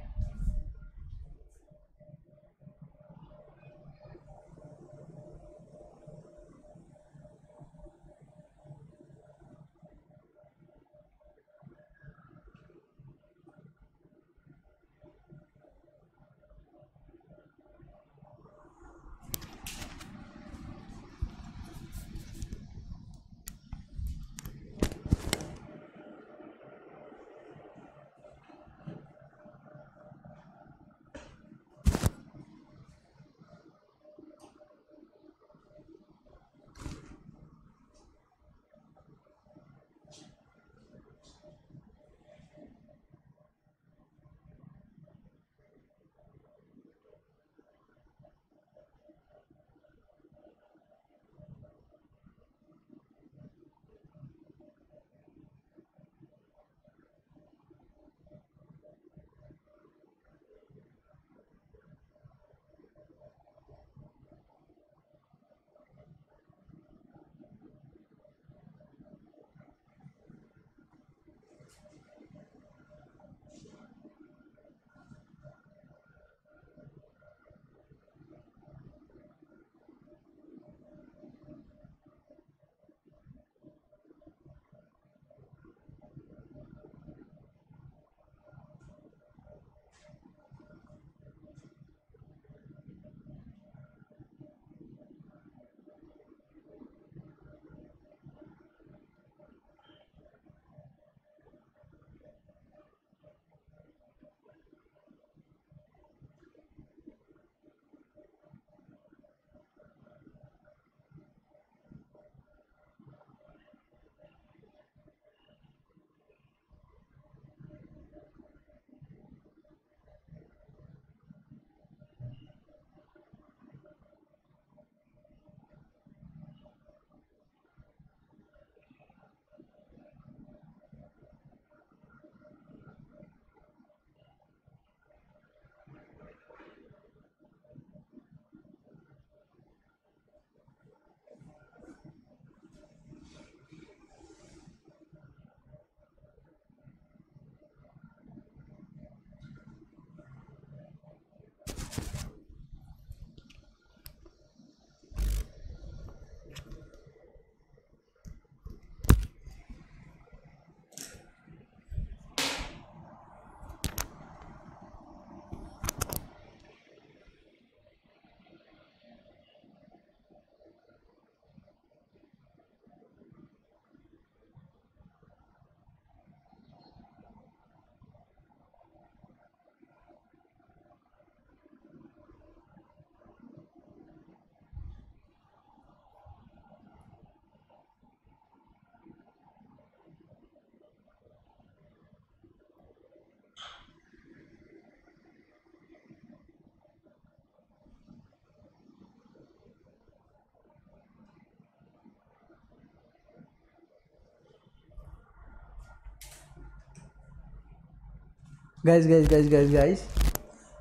Guess guess guess guess guess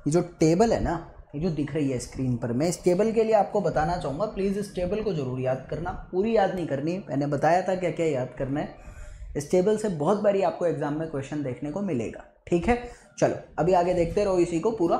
ये जो टेबल है ना, ये जो दिख रही है स्क्रीन पर, मैं इस टेबल के लिए आपको बताना चाहूँगा प्लीज़ इस टेबल को ज़रूर याद करना, पूरी याद नहीं करनी, मैंने बताया था क्या क्या याद करना है। इस टेबल से बहुत बारी आपको एग्ज़ाम में क्वेश्चन देखने को मिलेगा, ठीक है? चलो, अभी आगे देखते रहो इसी को पूरा।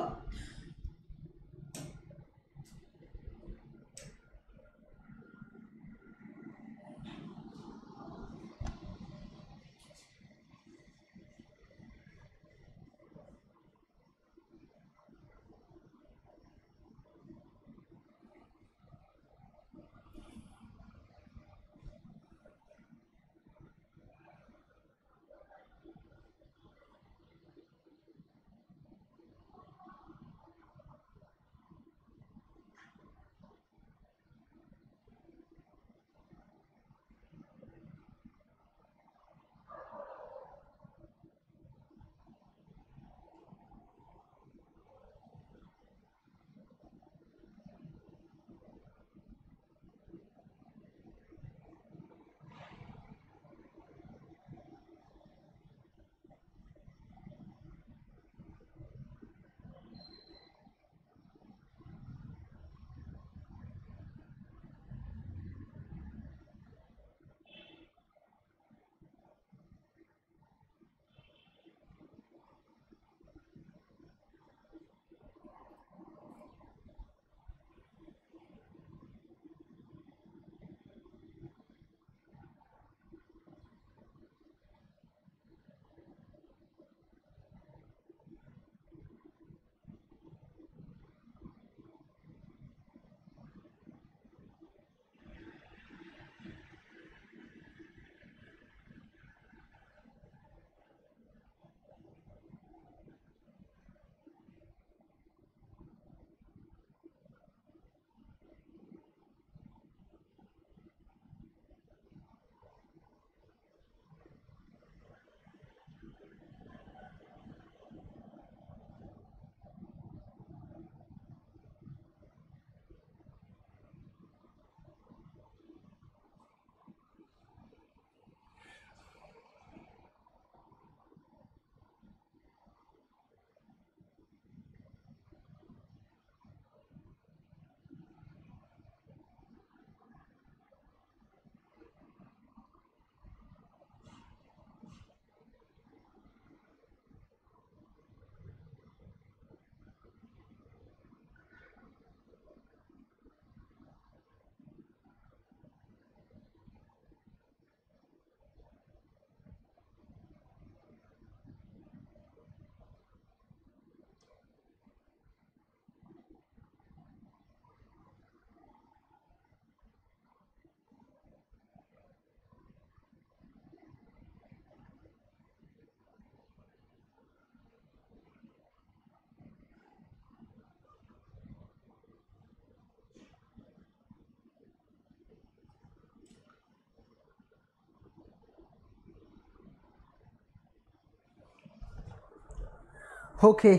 Okay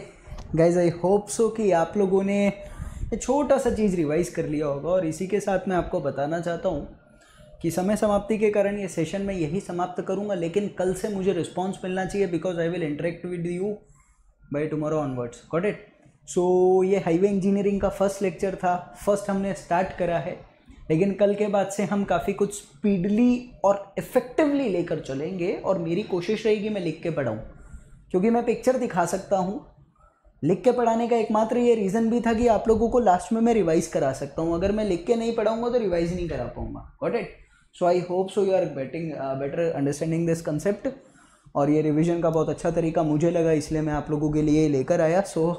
guys I hope so कि आप लोगों ने ये छोटा सा चीज़ रिवाइज कर लिया होगा और इसी के साथ मैं आपको बताना चाहता हूँ कि समय समाप्ति के कारण ये सेशन मैं यही समाप्त करूँगा, लेकिन कल से मुझे रिस्पॉन्स मिलना चाहिए because I will interact with you by tomorrow onwards got it so ये हाईवे इंजीनियरिंग का फ़र्स्ट लेक्चर था। फ़र्स्ट हमने स्टार्ट करा है, लेकिन कल के बाद से हम काफ़ी कुछ स्पीडली और इफ़ेक्टिवली लेकर चलेंगे और मेरी कोशिश रहेगी मैं लिख के पढ़ाऊँ। क्योंकि मैं पिक्चर दिखा सकता हूँ। लिख के पढ़ाने का एकमात्र ये रीज़न भी था कि आप लोगों को लास्ट में मैं रिवाइज करा सकता हूँ। अगर मैं लिख के नहीं पढ़ाऊँगा तो रिवाइज नहीं करा पाऊँगा। Got it so I hope so you are betting better understanding this concept और ये रिविजन का बहुत अच्छा तरीका मुझे लगा, इसलिए मैं आप लोगों के लिए लेकर आया। So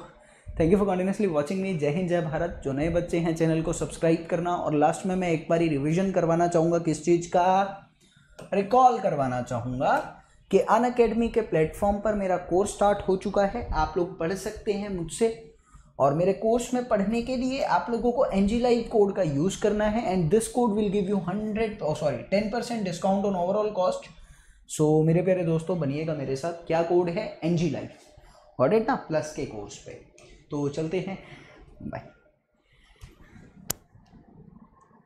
thank you for continuously watching me जय हिंद, जय भारत। जो नए बच्चे हैं चैनल को सब्सक्राइब करना। और लास्ट में मैं एक बार रिविजन करवाना चाहूँगा, किस चीज़ का? रिकॉल करवाना चाहूँगा। कि अन अकेडमी के प्लेटफॉर्म पर मेरा कोर्स स्टार्ट हो चुका है, आप लोग पढ़ सकते हैं मुझसे। और मेरे कोर्स में पढ़ने के लिए आप लोगों को एन जी लाइव कोड का यूज़ करना है and this code will give you hundred sorry ten percent discount on overall cost so मेरे प्यारे दोस्तों, बनिएगा मेरे साथ क्या कोड है N G live got it ना? प्लस के कोर्स पे। तो चलते हैं। बाय